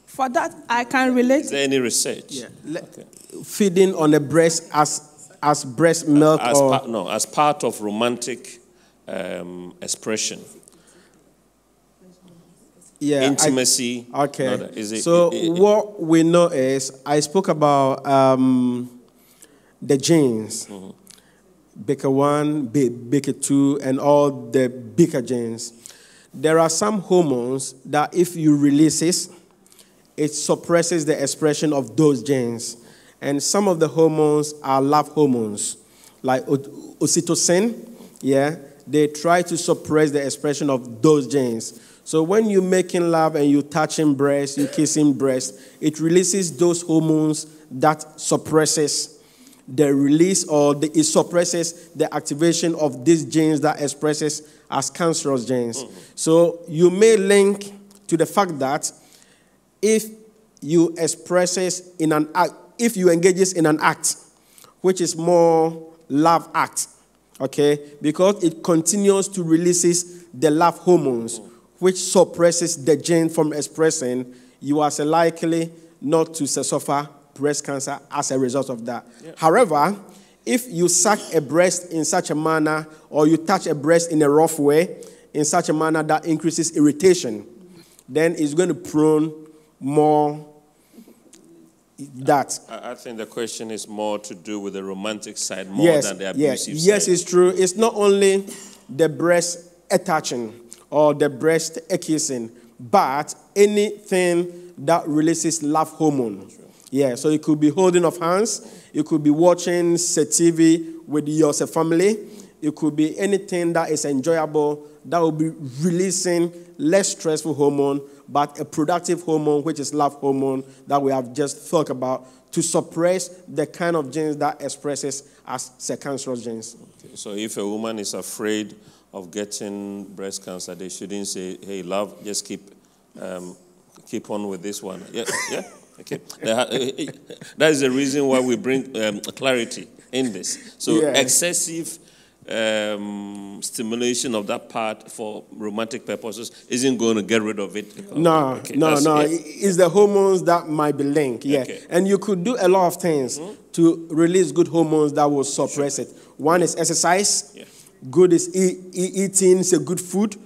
For that, I can relate. Is there any research? Yeah. Le- Feeding on the breast as as breast milk As or part, no, as part of romantic um, expression, yeah, I- intimacy. Okay. no, it- so i- i- what we know is I spoke about um, the genes, Mm-hmm. BRCA1, Baker two, and all the BRCA genes. There are some hormones that if you release it, it suppresses the expression of those genes. And some of the hormones are love hormones, like oxytocin. Yeah, they try to suppress the expression of those genes. So when you're making love and you're touching breast, you're kissing breast, it releases those hormones that suppresses the release or the, it suppresses the activation of these genes that expresses as cancerous genes. Mm-hmm. So you may link to the fact that if you expresses in an act, if you engages in an act, which is more love act, okay, because it continues to releases the love hormones, which suppresses the gene from expressing, you are likely not to suffer breast cancer as a result of that. However, if you suck a breast in such a manner or you touch a breast in a rough way, in such a manner that increases irritation, then it's going to prone more that. I I think the question is more to do with the romantic side more yes, than the yes, abusive yes, side. it's true. It's not only the breast attaching or the breast kissing, but anything that releases love hormone. Yeah, so it could be holding of hands, it could be watching TV with your family, it could be anything that is enjoyable that will be releasing less stressful hormone, but a productive hormone, which is love hormone that we have just talked about, to suppress the kind of genes that expresses as cancerous genes. So if a woman is afraid of getting breast cancer, they shouldn't say, "Hey, love, just keep um, keep on with this one." Yeah, yeah. Okay. That that is the reason why we bring um, clarity in this. So Yeah. excessive um, stimulation of that part for romantic purposes isn't going to get rid of it. No, Okay, no, no. it. It's the hormones that might be linked. Yeah. Okay. And you could do a lot of things to release good hormones that will suppress it. One is exercise. Yeah. Good is e- e- eating say, good food.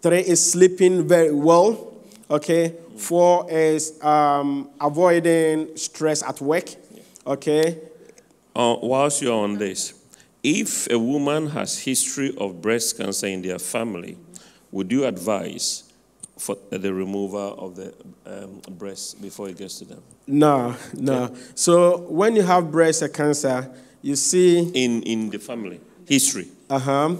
Three is sleeping very well. Okay. Four is um, avoiding stress at work. Okay. Uh, whilst you're on this, if a woman has history of breast cancer in their family, would you advise for the removal of the um, breast before it gets to them? No, no. So when you have breast cancer, you see In in the family history, Uh-huh.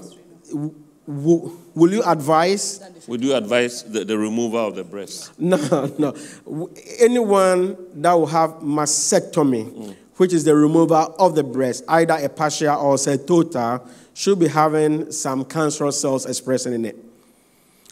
W- will you advise? would you advise the, the removal of the breast? (laughs) No, no. Anyone that will have mastectomy, which is the removal of the breast, either a partial or say total, should be having some cancerous cells expressing in it.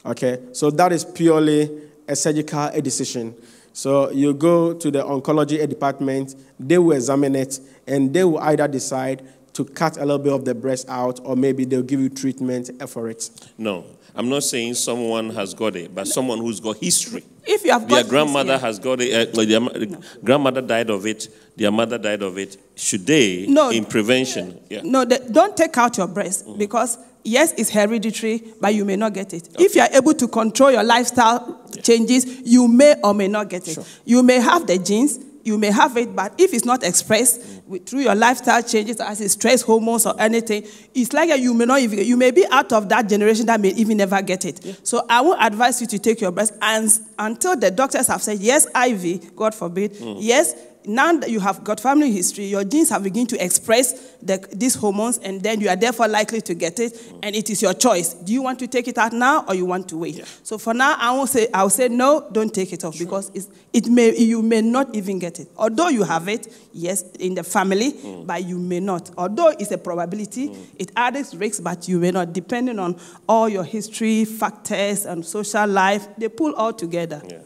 Okay, so that is purely a surgical decision. So you go to the oncology department, they will examine it, and they will either decide to cut a little bit of the breast out, or maybe they'll give you treatment for it. No, I'm not saying someone has got it, but someone who's got history. If you have Their got grandmother history- has got it. Uh, their ma- grandmother died of it. Their mother died of it. Should they, No. in prevention, yeah, No, the, don't take out your breast Mm-hmm. because yes, it's hereditary, but you may not get it. If you are able to control your lifestyle changes, you may or may not get it. You may have the genes, you may have it, but if it's not expressed with, through your lifestyle changes, as it's stress hormones or anything, it's like you may not even, you may be out of that generation that may even never get it. So I would advise you to take your breast. And until the doctors have said, yes, IV, God forbid, mm. yes, now that you have got family history, your genes have begun to express the, these hormones, and then you are therefore likely to get it, and it is your choice. Do you want to take it out now, or you want to wait? So for now, I will say, I will say no, don't take it off because it's, it may you may not even get it. Although you have it, yes, in the family, mm. but you may not. Although it's a probability, mm. it adds risks, but you may not, depending on all your history, factors, and social life. They pull all together. Yeah.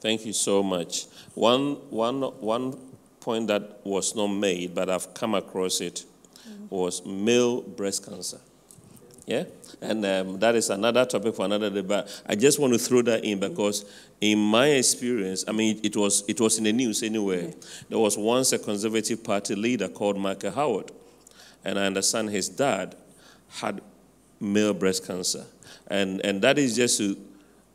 Thank you so much. One, one, one point that was not made, but I've come across it, was male breast cancer. Yeah? And um, that is another topic for another day, but I just want to throw that in because, in my experience, I mean, it was, it was in the news anyway. There was once a Conservative Party leader called Michael Howard, and I understand his dad had male breast cancer. And, and that is just to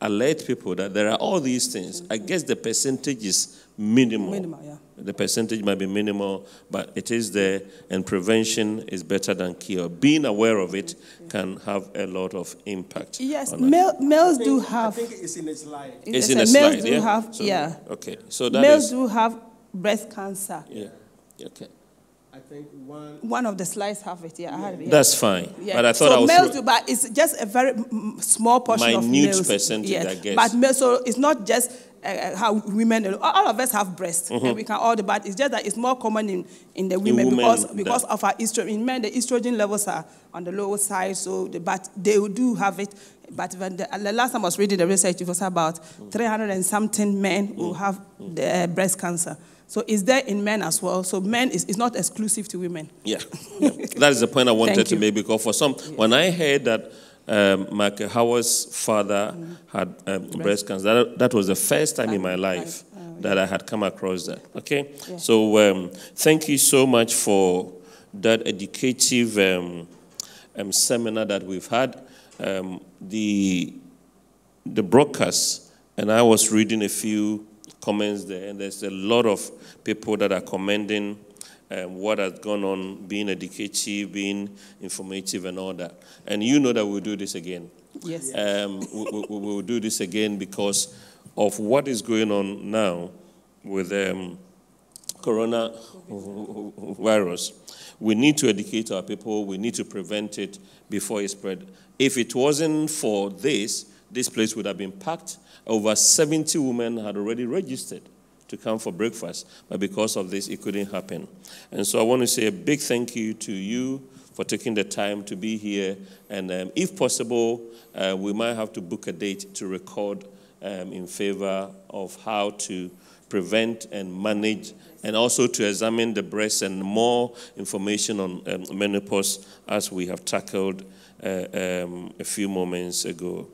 alert people that there are all these things. I guess the percentage is minimal. Minimal, yeah. The percentage might be minimal, but it is there, and prevention is better than cure. Being aware of it can have a lot of impact. Yes, male, males do have. I think it's in a slide. It's Yes, in a males slide, do yeah? have, So- yeah. Okay, so that males is, do have breast cancer. yeah, okay. I think one. One of the slides have it. Yeah, I had it. Yeah. That's fine. Yeah. But I thought so I was. males do, but it's just a very mm, small portion of Minute males. percentage, I guess. But males, so it's not just uh, how women. All all of us have breasts, Mm-hmm. and we can all do. But it's just that it's more common in, in the women, women, because because of our estrogen. In men, the estrogen levels are on the lower side. So, the, but they do have it. But when the, the last time I was reading the research, it was about 300 and something men who have the, uh, breast cancer. So is there in men as well. So men is, is not exclusive to women. Yeah, yeah. that is the point I wanted (laughs) to make because for some, when I heard that um, Michael Howard's father had um, breast cancer, that, that was the first time in my life that I had come across that. Okay, so um, thank you so much for that educative um, um, seminar that we've had. Um, the the broadcast, and I was reading a few comments there, and there's a lot of people that are commending um, what has gone on, being educative, being informative, and all that. And you know that we'll do this again. Yes. Um, we, we, will do this again because of what is going on now with um, coronavirus. We need to educate our people. We need to prevent it before it spread. If it wasn't for this, this place would have been packed. Over 70 women had already registered to come for breakfast, but because of this, it couldn't happen. And so I want to say a big thank you to you for taking the time to be here. And um, if possible, uh, we might have to book a date to record um, in favor of how to prevent and manage, and also to examine the breast and more information on um, menopause as we have tackled uh, um, a few moments ago.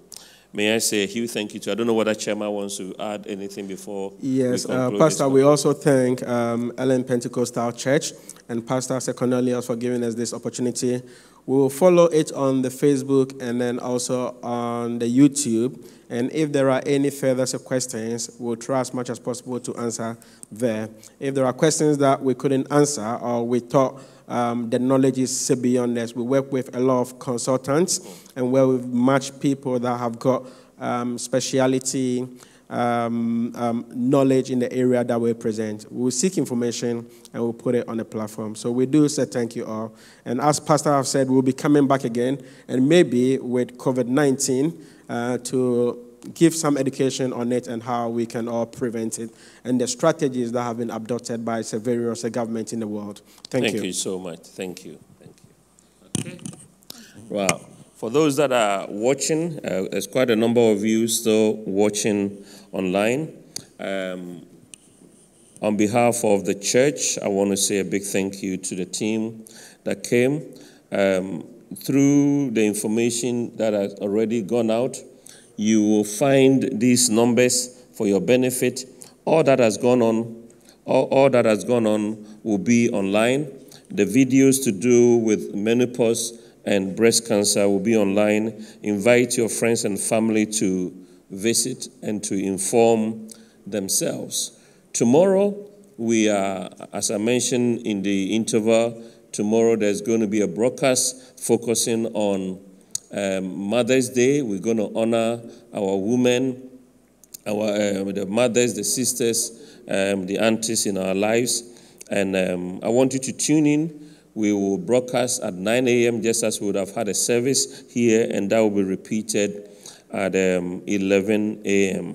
May I say a huge thank you to, I don't know whether Chairman wants to add anything before Yes, we uh, Pastor, we also thank um, Elim Pentecostal Church and Pastor Seconelius for giving us this opportunity. We will follow it on the Facebook and then also on the YouTube. And if there are any further questions, we'll try as much as possible to answer there. If there are questions that we couldn't answer or we thought um, the knowledge is so beyond us, we work with a lot of consultants and where we've matched people that have got um, speciality um, um, knowledge in the area that we present. We'll seek information and we'll put it on the platform. So we do say thank you all. And as Pastor have said, we'll be coming back again and maybe with COVID 19 uh, to give some education on it and how we can all prevent it and the strategies that have been adopted by the various governments in the world. Thank, you. Thank you. so much. Thank you. Thank you. Okay. Wow. For those that are watching, uh, there's quite a number of you still watching online. Um, on behalf of the church, I want to say a big thank you to the team that came. Um, through the information that has already gone out, you will find these numbers for your benefit. All that has gone on, all, all that has gone on will be online. The videos to do with menopause and breast cancer will be online. Invite your friends and family to visit and to inform themselves. Tomorrow, we are, as I mentioned in the interval, tomorrow there's going to be a broadcast focusing on um, Mother's Day. We're going to honor our women, our um, the mothers, the sisters, um, the aunties in our lives. And um, I want you to tune in. We will broadcast at 9 a.m. just as we would have had a service here, and that will be repeated at um, 11 a.m.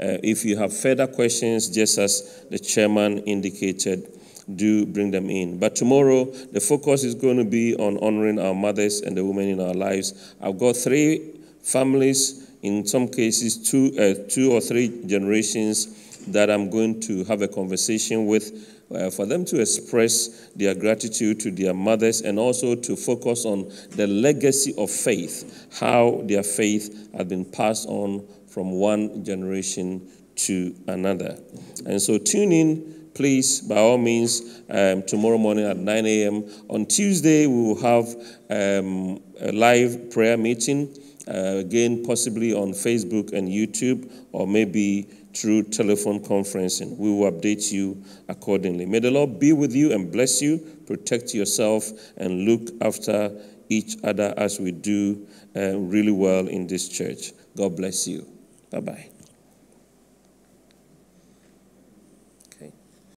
Uh, if you have further questions, just as the chairman indicated, do bring them in. But tomorrow, the focus is going to be on honoring our mothers and the women in our lives. I've got three families, in some cases, two, uh, two or three generations that I'm going to have a conversation with. Uh, for them to express their gratitude to their mothers and also to focus on the legacy of faith, how their faith has been passed on from one generation to another. And so tune in please, by all means, um, tomorrow morning at 9 a.m. On Tuesday, we will have um, a live prayer meeting, uh, again, possibly on Facebook and YouTube, or maybe through telephone conferencing. We will update you accordingly. May the Lord be with you and bless you, protect yourself, and look after each other as we do uh, really well in this church. God bless you. Bye bye.